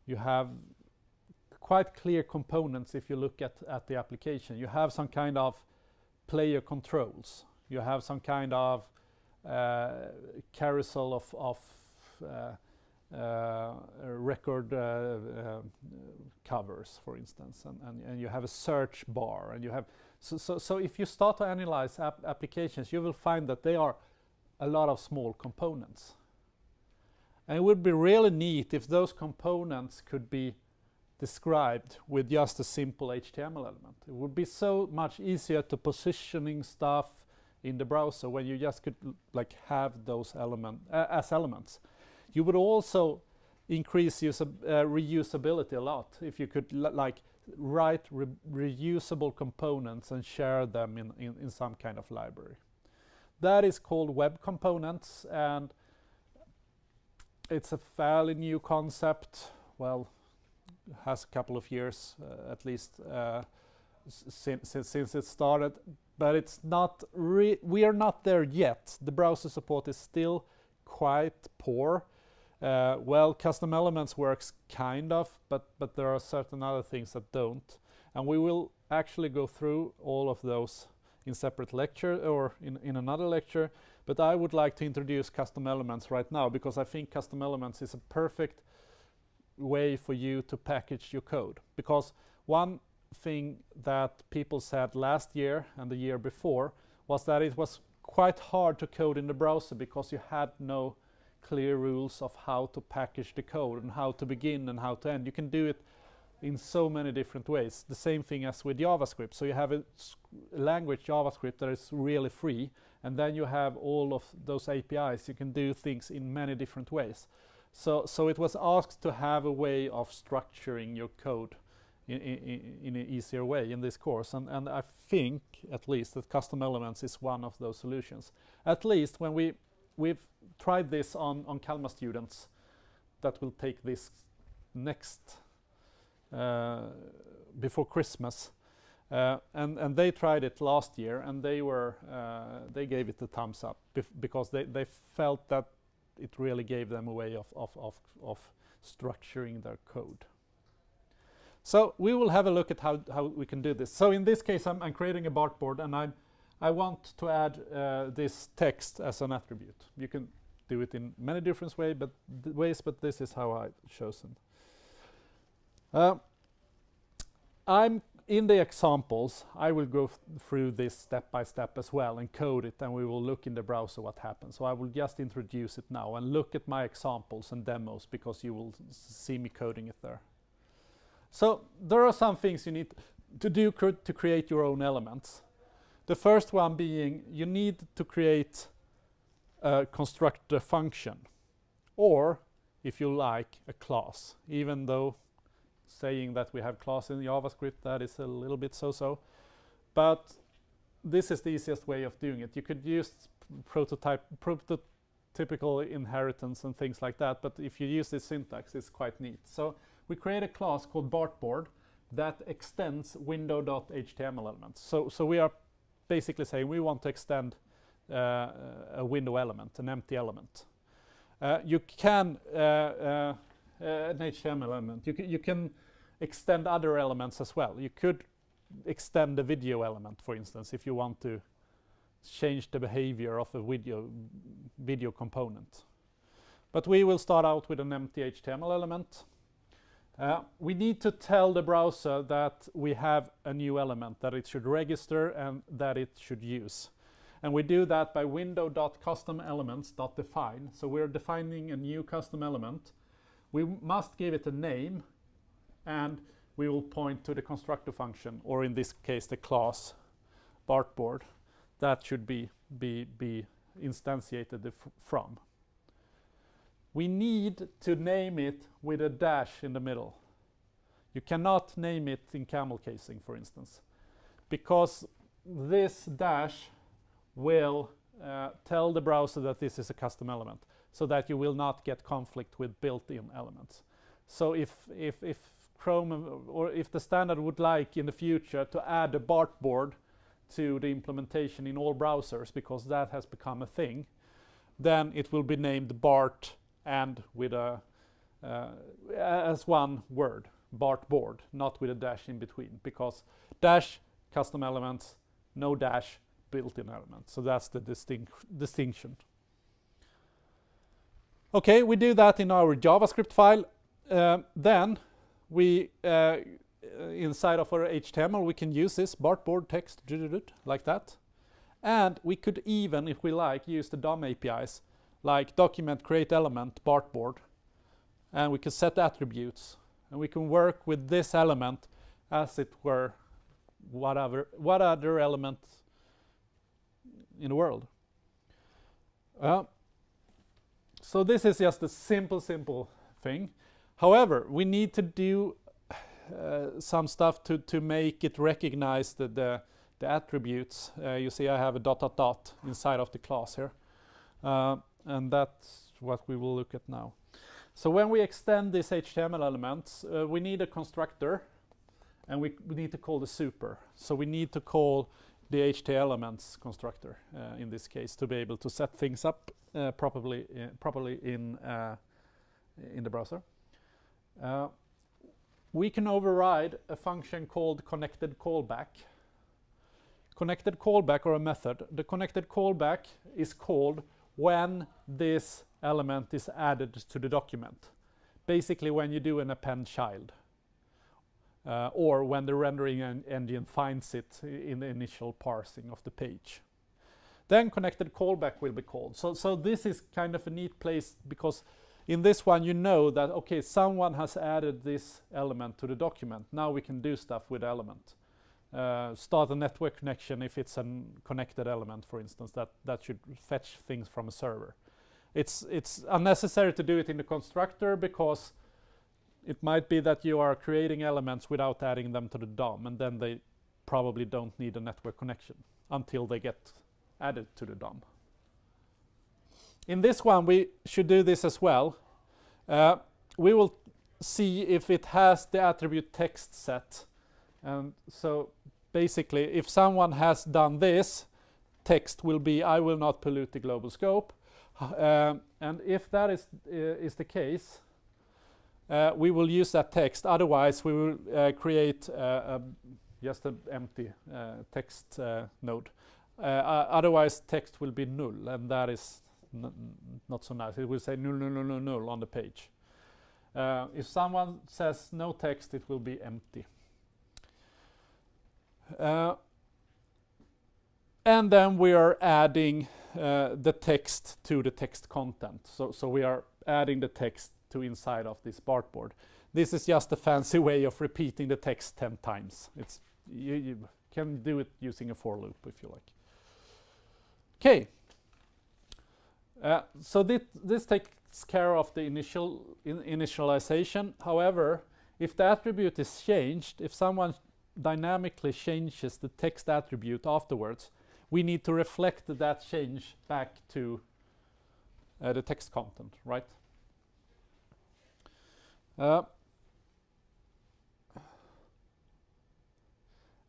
you have quite clear components if you look at, at the application. You have some kind of player controls. You have some kind of uh, carousel of, of uh, uh, record covers, for instance, and, and, and, you have a search bar, and you have so, so, so if you start to analyze ap applications, you will find that they are a lot of small components. And it would be really neat if those components could be described with just a simple HTML element. It would be so much easier to positioning stuff in the browser when you just could like have those element uh, as elements. You would also increase uh, reusability a lot if you could like write re reusable components and share them in, in, in some kind of library. That is called web components and it's a fairly new concept. Well, has a couple of years uh, at least uh, since, since it started, but it's not. we are not there yet. The browser support is still quite poor. Uh, well, custom elements works kind of, but but there are certain other things that don't, and we will actually go through all of those in separate lecture or in, in another lecture. But I would like to introduce custom elements right now because I think custom elements is a perfect way for you to package your code. Because one thing that people said last year and the year before was that it was quite hard to code in the browser because you had no clear rules of how to package the code and how to begin and how to end. You can do it in so many different ways. The same thing as with JavaScript. So you have a language JavaScript that is really free, and then you have all of those APIs. You can do things in many different ways. So, so it was asked to have a way of structuring your code in, in, in an easier way in this course. And, and I think, at least, that custom elements is one of those solutions. At least when we, we've tried this on, on Kalmar students that will take this next uh, before Christmas. Uh, and and they tried it last year, and they were uh, they gave it a thumbs up because they they felt that it really gave them a way of of of, of structuring their code. So we will have a look at how how we can do this. So in this case, I'm, I'm creating a bartboard, and I'm, I want to add uh, this text as an attribute. You can do it in many different way, but ways, but this is how I've chosen. Uh, I'm in the examples, I will go through this step by step as well and code it and we will look in the browser what happens. So I will just introduce it now and look at my examples and demos because you will see me coding it there. So there are some things you need to do cr to create your own elements. The first one being you need to create a constructor function or if you like a class even though saying that we have class in JavaScript, that is a little bit so-so. But this is the easiest way of doing it. You could use prototype, prototypical inheritance and things like that, but if you use this syntax, it's quite neat. So we create a class called Bartboard that extends window.html elements. So, so we are basically saying we want to extend uh, a window element, an empty element. Uh, you can uh, uh an HTML element. You, you can extend other elements as well. You could extend the video element, for instance, if you want to change the behavior of a video, video component. But we will start out with an empty HTML element. Uh, we need to tell the browser that we have a new element, that it should register and that it should use. And we do that by window.customelements.define. So we're defining a new custom element we must give it a name and we will point to the constructor function, or in this case, the class bartboard. That should be, be, be instantiated from. We need to name it with a dash in the middle. You cannot name it in camel casing, for instance, because this dash will uh, tell the browser that this is a custom element so that you will not get conflict with built-in elements. So if, if, if Chrome or if the standard would like in the future to add a bartboard to the implementation in all browsers because that has become a thing, then it will be named Bart and with a uh, as one word, Bartboard, not with a dash in between, because dash custom elements, no dash built-in elements. So that's the distinct distinction. Okay, we do that in our JavaScript file. Uh, then we uh, inside of our HTML we can use this bartboard text like that. And we could even, if we like, use the DOM APIs like document create element bartboard. And we can set attributes. And we can work with this element as it were whatever what other element in the world. So this is just a simple, simple thing. However, we need to do uh, some stuff to, to make it recognize the, the, the attributes. Uh, you see I have a dot dot dot inside of the class here. Uh, and that's what we will look at now. So when we extend these HTML elements, uh, we need a constructor and we, we, need to call the super. So we need to call the HT elements constructor uh, in this case to be able to set things up uh, properly, uh, properly in, uh, in the browser. Uh, we can override a function called connected callback. Connected callback or a method. The connected callback is called when this element is added to the document. Basically when you do an append child. Uh, or when the rendering en engine finds it in the initial parsing of the page. Then connected callback will be called. So, so this is kind of a neat place because in this one you know that, okay, someone has added this element to the document. Now we can do stuff with element. Uh, start a network connection if it's a connected element, for instance, that, that should fetch things from a server. It's, it's unnecessary to do it in the constructor because it might be that you are creating elements without adding them to the DOM and then they probably don't need a network connection until they get added to the DOM. In this one we should do this as well. Uh, we will see if it has the attribute text set. And so basically if someone has done this, text will be I will not pollute the global scope. Uh, and if that is, uh, is the case, uh, we will use that text. Otherwise, we will uh, create uh, just an empty text node. Uh, otherwise, text will be null, and that is not so nice. It will say null, null, null, null, on the page. Uh, if someone says no text, it will be empty. Uh, and then we are adding uh, the text to the text content. So, so we are adding the text to inside of this bartboard. This is just a fancy (laughs) way of repeating the text 10 times. It's, you, you can do it using a for loop if you like. Okay. Uh, so this, takes care of the initial in initialization. However, if the attribute is changed, if someone dynamically changes the text attribute afterwards, we need to reflect that change back to uh, the text content, right? Uh,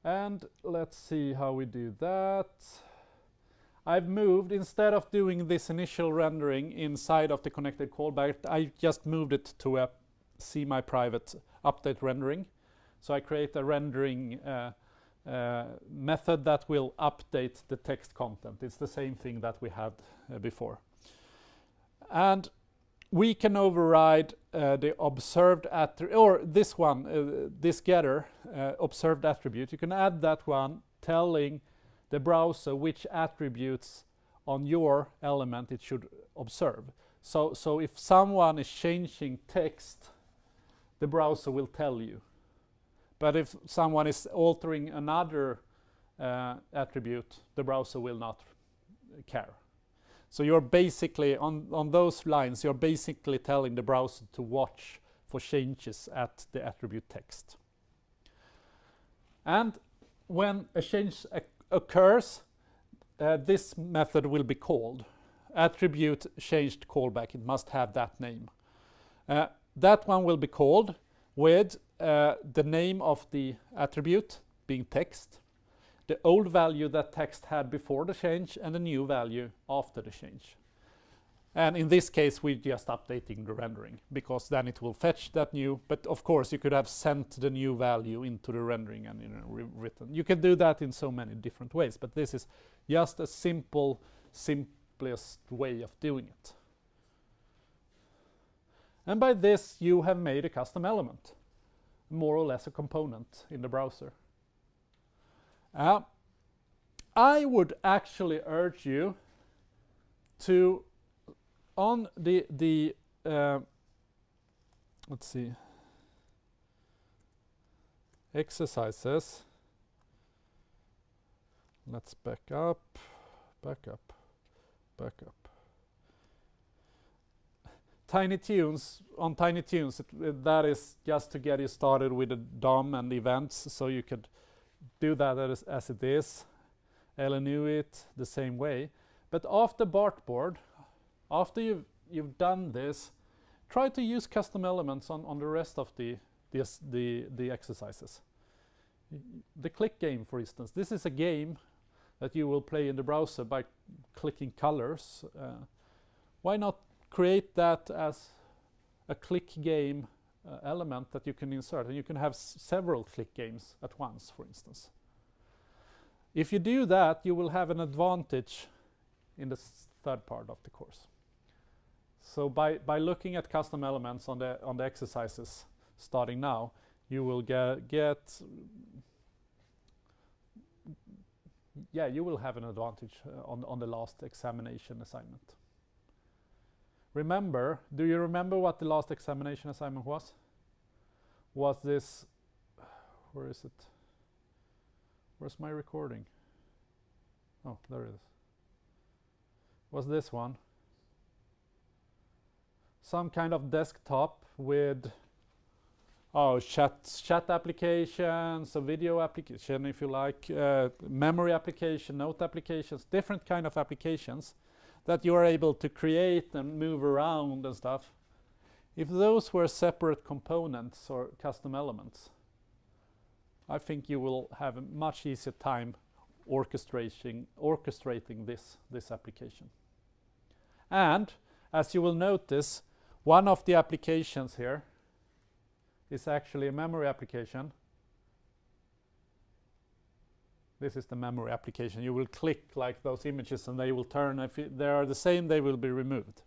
and let's see how we do that. I've moved, instead of doing this initial rendering inside of the connected callback, I just moved it to a semi-private update rendering. So I create a rendering uh, uh, method that will update the text content. It's the same thing that we had uh, before. And we can override uh, the observed attribute, or this one, uh, this getter, uh, observed attribute. You can add that one telling the browser which attributes on your element it should observe. So, so if someone is changing text, the browser will tell you. But if someone is altering another uh, attribute, the browser will not care. So you're basically, on, on those lines, you're basically telling the browser to watch for changes at the attribute text. And when a change occurs, uh, this method will be called. Attribute changed callback, it must have that name. Uh, that one will be called with uh, the name of the attribute being text, the old value that text had before the change, and the new value after the change. And in this case, we're just updating the rendering because then it will fetch that new. But of course, you could have sent the new value into the rendering and you know, written. You can do that in so many different ways, but this is just a simple, simplest way of doing it. And by this, you have made a custom element, more or less a component in the browser. Uh, I would actually urge you to on the the uh, let's see. Exercises. Let's back up back up back up. Tiny tunes on tiny tunes it, that is just to get you started with the dom and events so you could do that as, as it is. It the same way. But after bartboard after you've, you've done this, try to use custom elements on, on the rest of the, the, the, the exercises. The click game, for instance. This is a game that you will play in the browser by clicking colors. Uh, why not create that as a click game uh, element that you can insert? And you can have several click games at once, for instance. If you do that, you will have an advantage in the third part of the course. So by, by looking at custom elements on the, on the exercises starting now, you will get, get yeah, you will have an advantage uh, on, on the last examination assignment. Remember, do you remember what the last examination assignment was? Was this, where is it? Where's my recording? Oh, there it is. Was this one? Some kind of desktop with oh chat chat applications a video application if you like uh, memory application note applications different kind of applications that you are able to create and move around and stuff. If those were separate components or custom elements I think you will have a much easier time orchestrating orchestrating this this application. And as you will notice one of the applications here is actually a memory application. This is the memory application. You will click like those images and they will turn. If they are the same, they will be removed.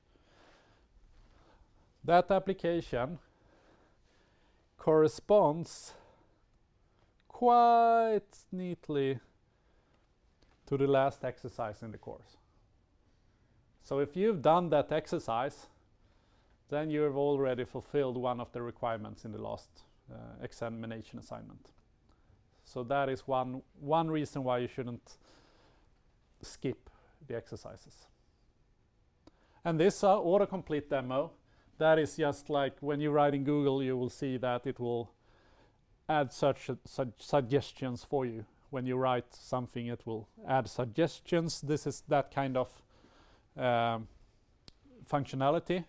That application corresponds quite neatly to the last exercise in the course. So if you've done that exercise, then you have already fulfilled one of the requirements in the last uh, examination assignment. So that is one, one reason why you shouldn't skip the exercises. And this uh, autocomplete demo, that is just like when you write in Google, you will see that it will add such su suggestions for you. When you write something, it will add suggestions. This is that kind of um, functionality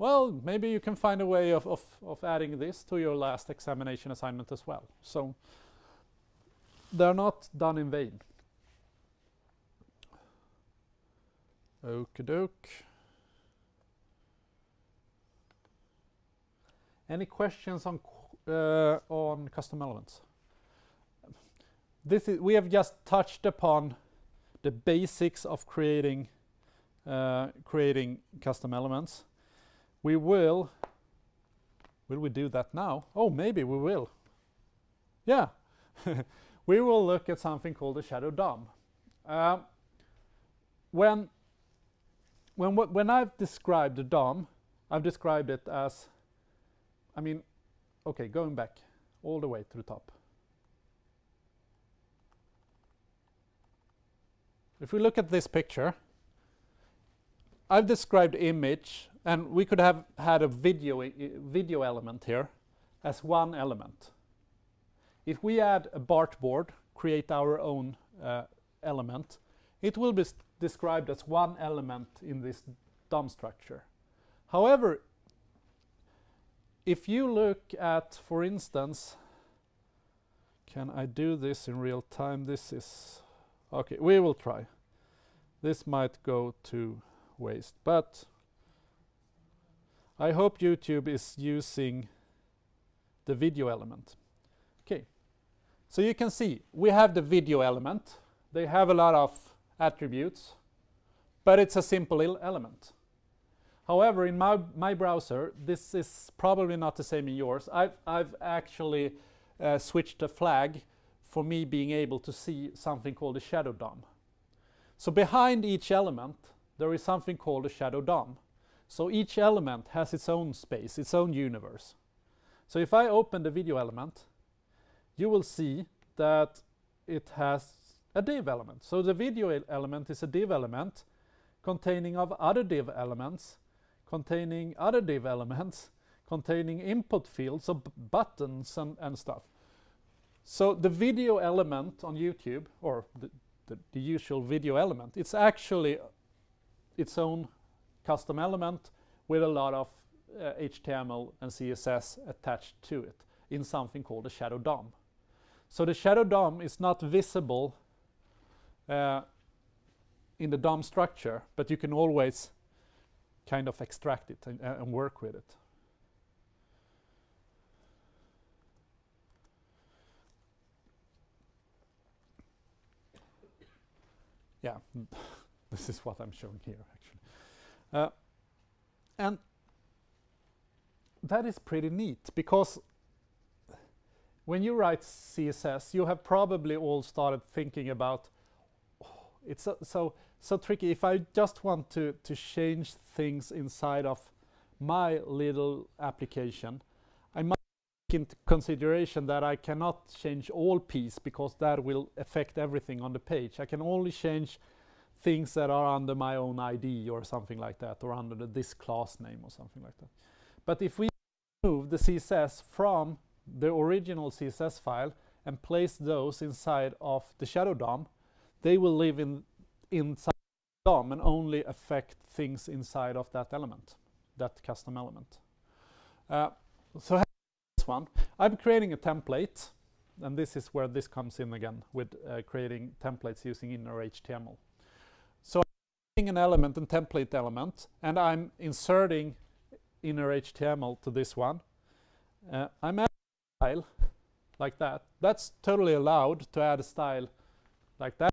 well, maybe you can find a way of, of, of adding this to your last examination assignment as well. So they're not done in vain. Okie doke. Any questions on uh, on custom elements? This is we have just touched upon the basics of creating uh, creating custom elements. We will, will we do that now? Oh, maybe we will. Yeah, (laughs) we will look at something called the shadow DOM. Uh, when when wh- when I've described a DOM, I've described it as, I mean, okay, going back all the way to the top. If we look at this picture, I've described image, and we could have had a video video element here as one element. If we add a Bartboard, create our own uh, element, it will be described as one element in this DOM structure. However, if you look at, for instance, can I do this in real time? This is, okay, we will try. This might go to waste, but I hope YouTube is using the video element. Okay, so you can see we have the video element. They have a lot of attributes, but it's a simple element. However, in my, my browser, this is probably not the same in yours. I've, I've actually uh, switched the flag for me being able to see something called a shadow DOM. So behind each element, there is something called a shadow DOM. So each element has its own space, its own universe. So if I open the video element, you will see that it has a div element. So the video element is a div element containing of other div elements, containing other div elements, containing input fields, so buttons and, and stuff. So the video element on YouTube, or the, the, the usual video element, it's actually its own custom element with a lot of uh, HTML and CSS attached to it in something called a shadow DOM. So the shadow DOM is not visible uh, in the DOM structure, but you can always kind of extract it and, and work with it. Yeah, (laughs) this is what I'm showing here. Uh, and that is pretty neat because when you write CSS, you have probably all started thinking about "Oh, it's so, so so tricky. If I just want to to change things inside of my little application, I must take into consideration that I cannot change all piece because that will affect everything on the page. I can only change things that are under my own ID or something like that, or under the, this class name or something like that. But if we move the CSS from the original CSS file and place those inside of the shadow DOM, they will live in inside the DOM and only affect things inside of that element, that custom element. Uh, so this one, I'm creating a template, and this is where this comes in again with uh, creating templates using inner HTML. An element and template element, and I'm inserting inner HTML to this one. Uh, I'm adding a style like that. That's totally allowed to add a style like that.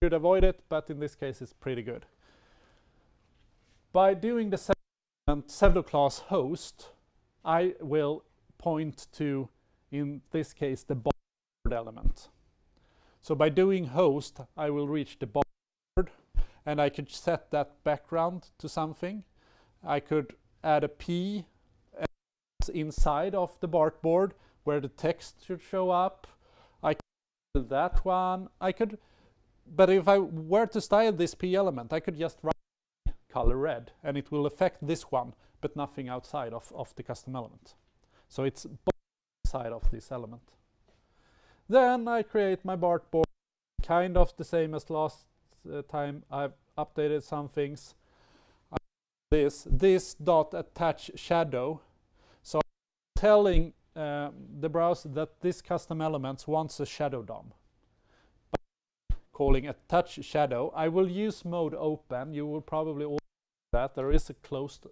You should avoid it, but in this case it's pretty good. By doing the pseudo class host, I will point to, in this case, the board element. So by doing host, I will reach the board, and I could set that background to something. I could add a P inside of the Bartboard where the text should show up. I could that one. I could, but if I were to style this P element, I could just write color red and it will affect this one, but nothing outside of, of the custom element. So it's both side of this element. Then I create my Bartboard, kind of the same as last time. I've updated some things. This this dot attach shadow. So I'm telling uh, the browser that this custom element wants a shadow DOM. By calling attach shadow, I will use mode open. You will probably all that there is a closed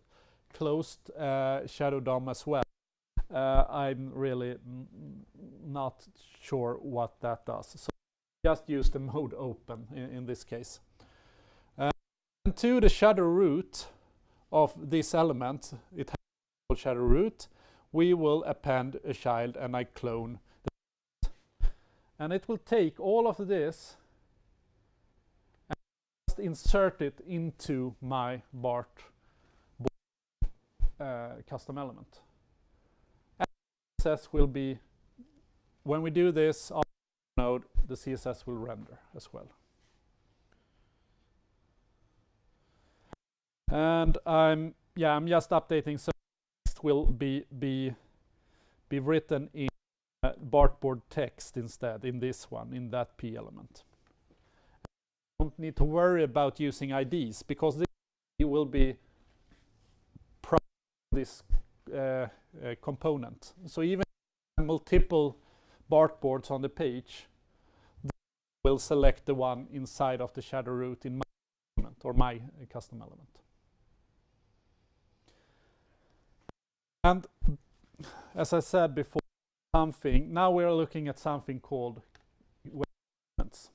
closed uh, shadow DOM as well. Uh, I'm really not sure what that does. So just use the (laughs) mode open in, in this case. Uh, and to the shadow root of this element, it has shadow root, we will append a child and I clone and it will take all of this and just insert it into my BART uh, custom element. And CSS will be, when we do this the CSS will render as well. And I'm, yeah, I'm just updating, so text will be, be, be written in uh, Bartboard text instead, in this one, in that P element. Don't need to worry about using IDs, because this will be this uh, uh, component. So even multiple Bartboards on the page, will select the one inside of the shadow root in my element or my uh, custom element. And as I said before, something now we're looking at something called web components.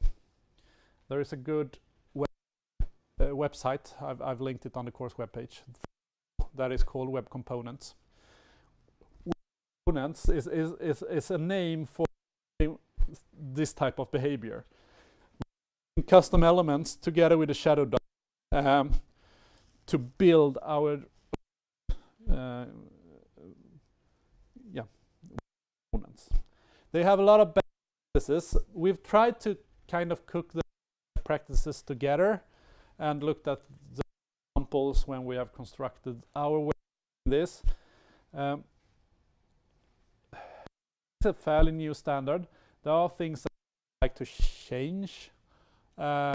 There is a good web, uh, website. I've, I've linked it on the course webpage that is called web components. Web Components is, is, is, is a name for this type of behavior. Custom elements together with the shadow DOM um, to build our uh, yeah components. They have a lot of practices. We've tried to kind of cook the practices together and looked at the examples when we have constructed our way this. Um, it's a fairly new standard. There are things that I like to change. Uh,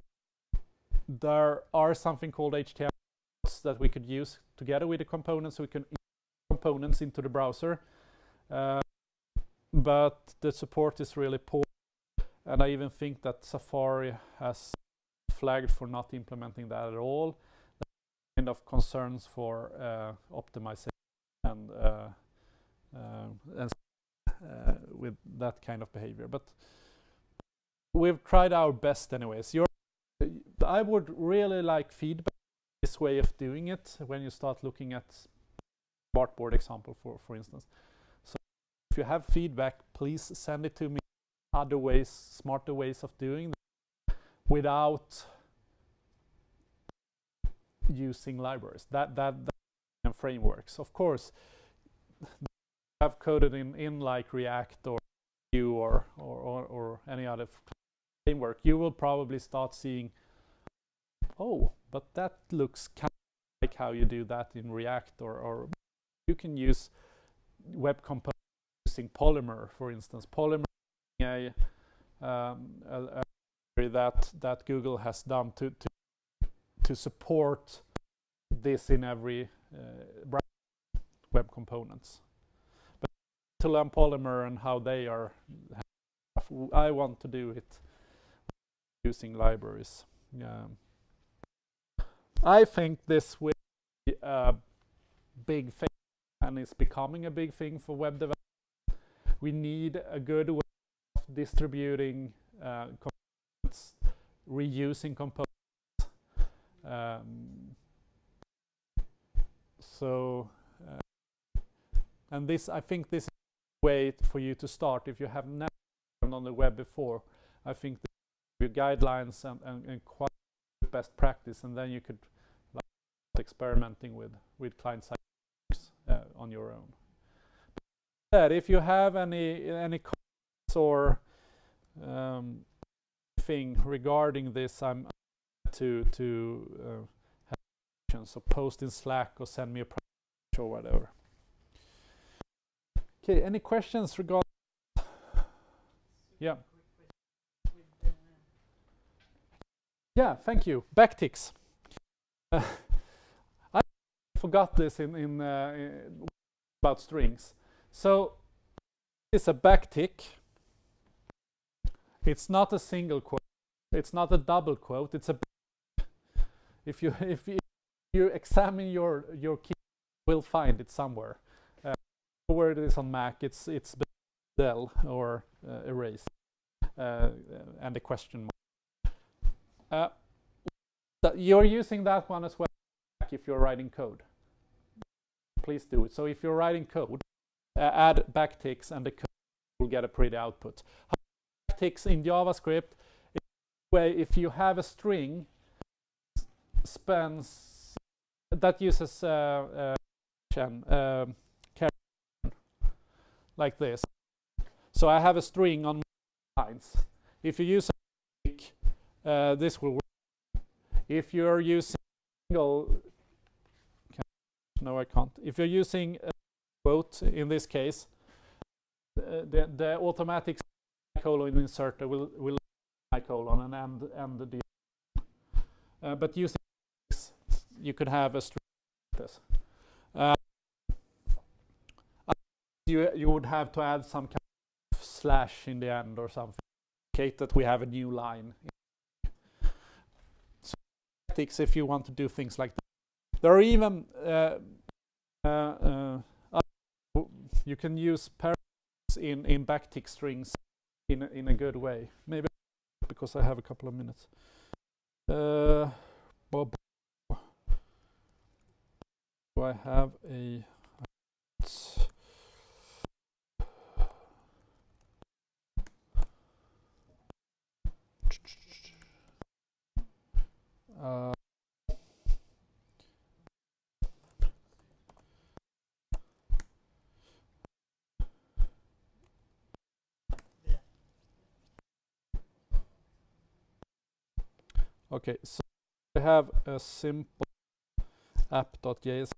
there are something called HTML that we could use together with the components so we can components into the browser. Uh, but the support is really poor and I even think that Safari has flagged for not implementing that at all kind of concerns for uh, optimization and, uh, uh, and with that kind of behavior. But we've tried our best anyways. You're, I would really like feedback this way of doing it when you start looking at Bartboard example for for instance. So if you have feedback, please send it to me. Other ways, smarter ways of doing that without using libraries. That that, that frameworks. Of course, have coded in in like React or Vue or, or or, or any other framework, you will probably start seeing, oh, but that looks kind of like how you do that in React, or or you can use web components using Polymer, for instance. Polymer a, um, a, a that that Google has done to, to to support this in every uh, web components. But to learn Polymer and how they are, I want to do it using libraries. I think this will be a big thing and it's becoming a big thing for web development. We need a good way of distributing uh, components, reusing components um, so, uh, and this, I think this is a way for you to start if you have never on the web before. I think your guidelines and, and, and best practice, and then you could like, experimenting with with client side uh, on your own. But if you have any any comments or um, thing regarding this, I'm to to uh, have questions. So post in Slack or send me a or whatever. Okay, any questions regarding? Yeah. Yeah, thank you. Backticks. Uh, (laughs) I forgot this in, in, uh, in about strings. So it's a backtick. It's not a single quote. It's not a double quote. It's a if you if you examine your your key, will find it somewhere. Uh, where it is on Mac, it's it's del or uh, erase, uh, and a question mark. Uh, you're using that one as well if you're writing code. Please do it. So if you're writing code, uh, add backticks and the code will get a pretty output. Backticks in JavaScript, way if you have a string spans that uses uh, uh, um, like this. So I have a string on lines. If you use uh, this will work. If you're using single, no, I can't. If you're using a quote in this case, uh, the the automatic colon inserter will will colon and end end the uh, but using you could have a string like this. Uh, you you would have to add some kind of slash in the end or something, indicate that we have a new line. So if you want to do things like that. There are even uh, uh, uh, you can use params in in backtick strings in a, in a good way. Maybe because I have a couple of minutes. Uh, do I have a? Uh, okay, so I have a simple app.js.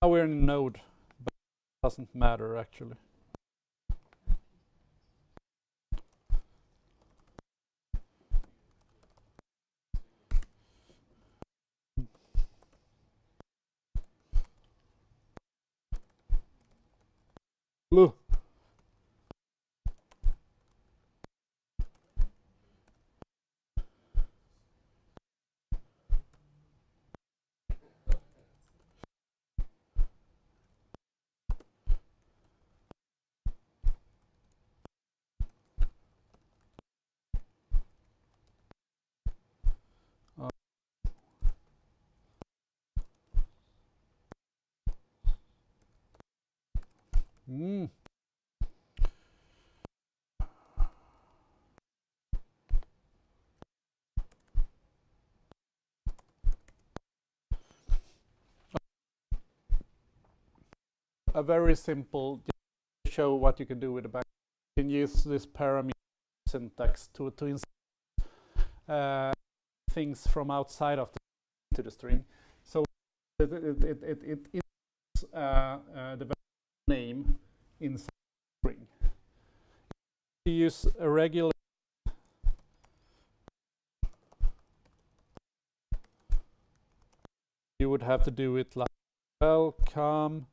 Now we're in Node, but it doesn't matter actually. Blue. Mm. A very simple to show what you can do with the back. You can use this parameter syntax to to insert uh, things from outside of the to the string. So it it it it, it, is uh, uh, the name inside string. You use a regular you would have to do it like welcome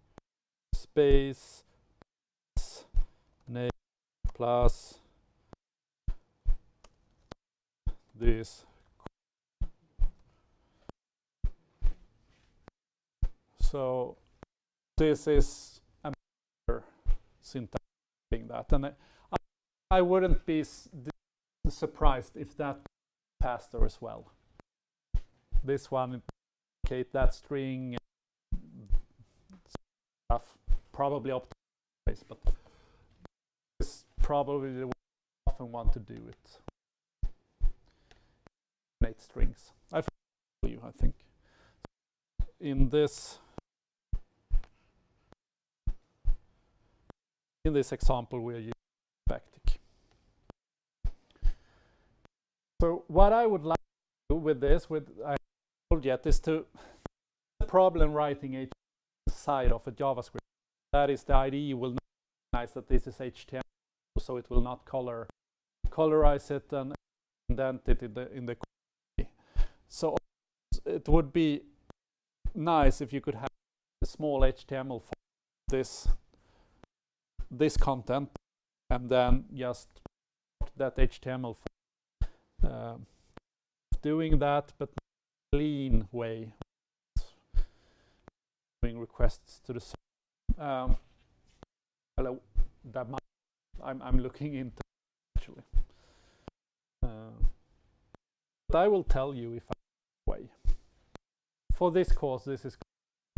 space name plus this so this is a syntax that. And I, I wouldn't be surprised if that passed faster as well. This one indicate that string probably optimize, but this is probably the way I often want to do it. Eight strings. I you, I think. In this In this example, we are using backtick. So what I would like to do with this, with I told yet, is to the problem writing a side of a JavaScript. That is, the IDE will recognize that this is HTML, so it will not color colorize it and indent it in the in the. So it would be nice if you could have a small HTML for this this content and then just that HTML uh, doing that but clean way doing requests to the um, hello that might I'm, I'm looking into actually uh, but I will tell you if I way for this course this is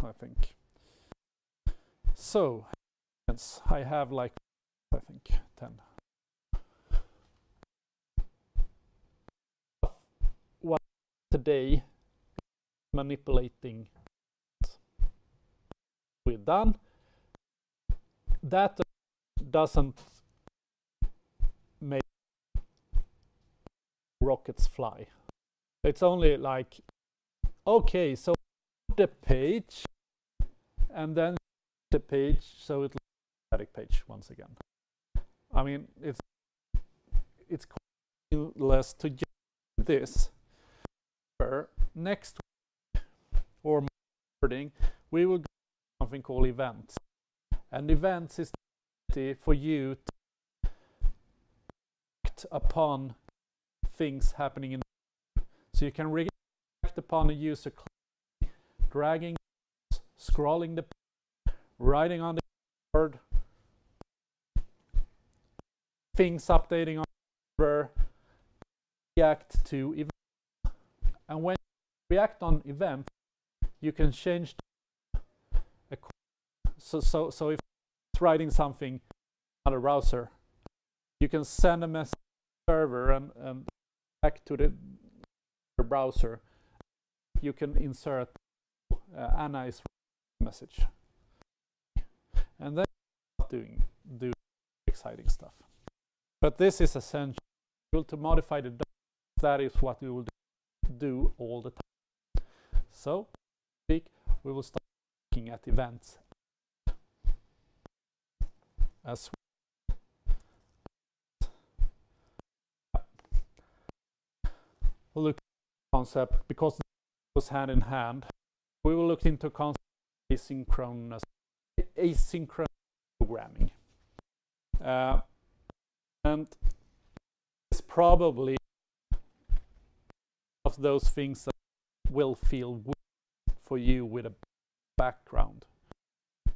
I think so I have like, I think 10. What today manipulating we've done. That doesn't make rockets fly. It's only like, okay, so the page and then the page, so it looks static page once again. I mean, it's it's less to just this. Next week or morning, we will do something called events. And events is for you to act upon things happening in the so you can react upon a user clicking, dragging scrolling the writing on the board things updating on the server react to events. And when you react on events you can change so so so if it's writing something on a browser you can send a message to the server and, and back to the browser. You can insert uh, a nice message. And then doing do exciting stuff. But this is essential to modify the that is what we will do all the time. So we will start looking at events as we'll look concept because it goes hand in hand. We will look into concept asynchronous asynchronous programming. Uh, and it's probably of those things that will feel for you with a background.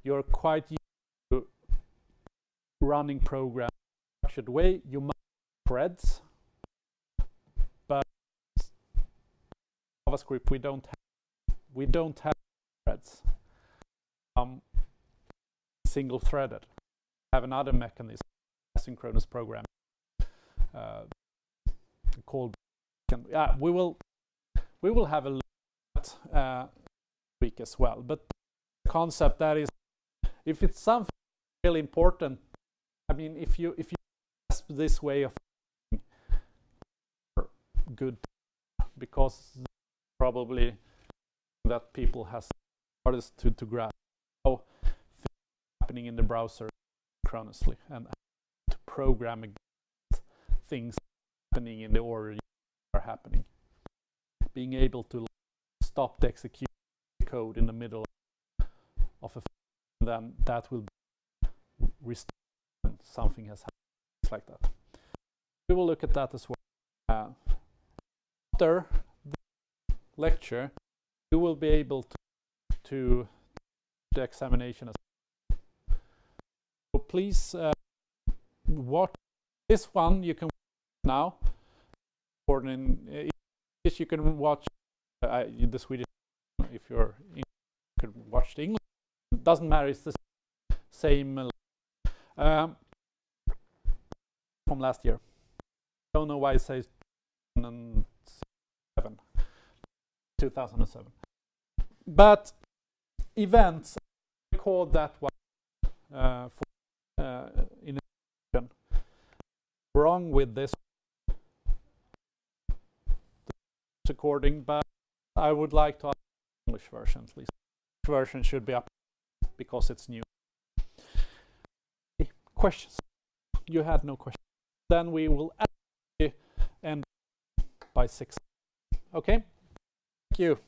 You're quite running programs structured way. You might threads, but JavaScript we don't have, we don't have threads. Um, single threaded. Have another mechanism, asynchronous programming uh, called. Yeah, we will we will have a look at uh, week as well. But the concept that is, if it's something really important, I mean, if you if you grasp this way of good, because probably that people has hardest to to grasp how happening in the browser synchronously and to program things happening in the order are happening. Being able to stop the execution code in the middle of a then that will restore something has happened like that. We will look at that as well. Uh, after the lecture, you will be able to, to the examination as well. So please uh, watch this one. You can now. Or in uh, you can watch uh, the Swedish if you're in, you can watch the English. It doesn't matter. It's the same. Um, from last year. Don't know why it says 2007. 2007. But events, record that one uh, for, uh, in wrong with this recording, but I would like to English version at least. English Version should be up because it's new. Questions? You had no questions then we will end by 6. Okay? Thank you.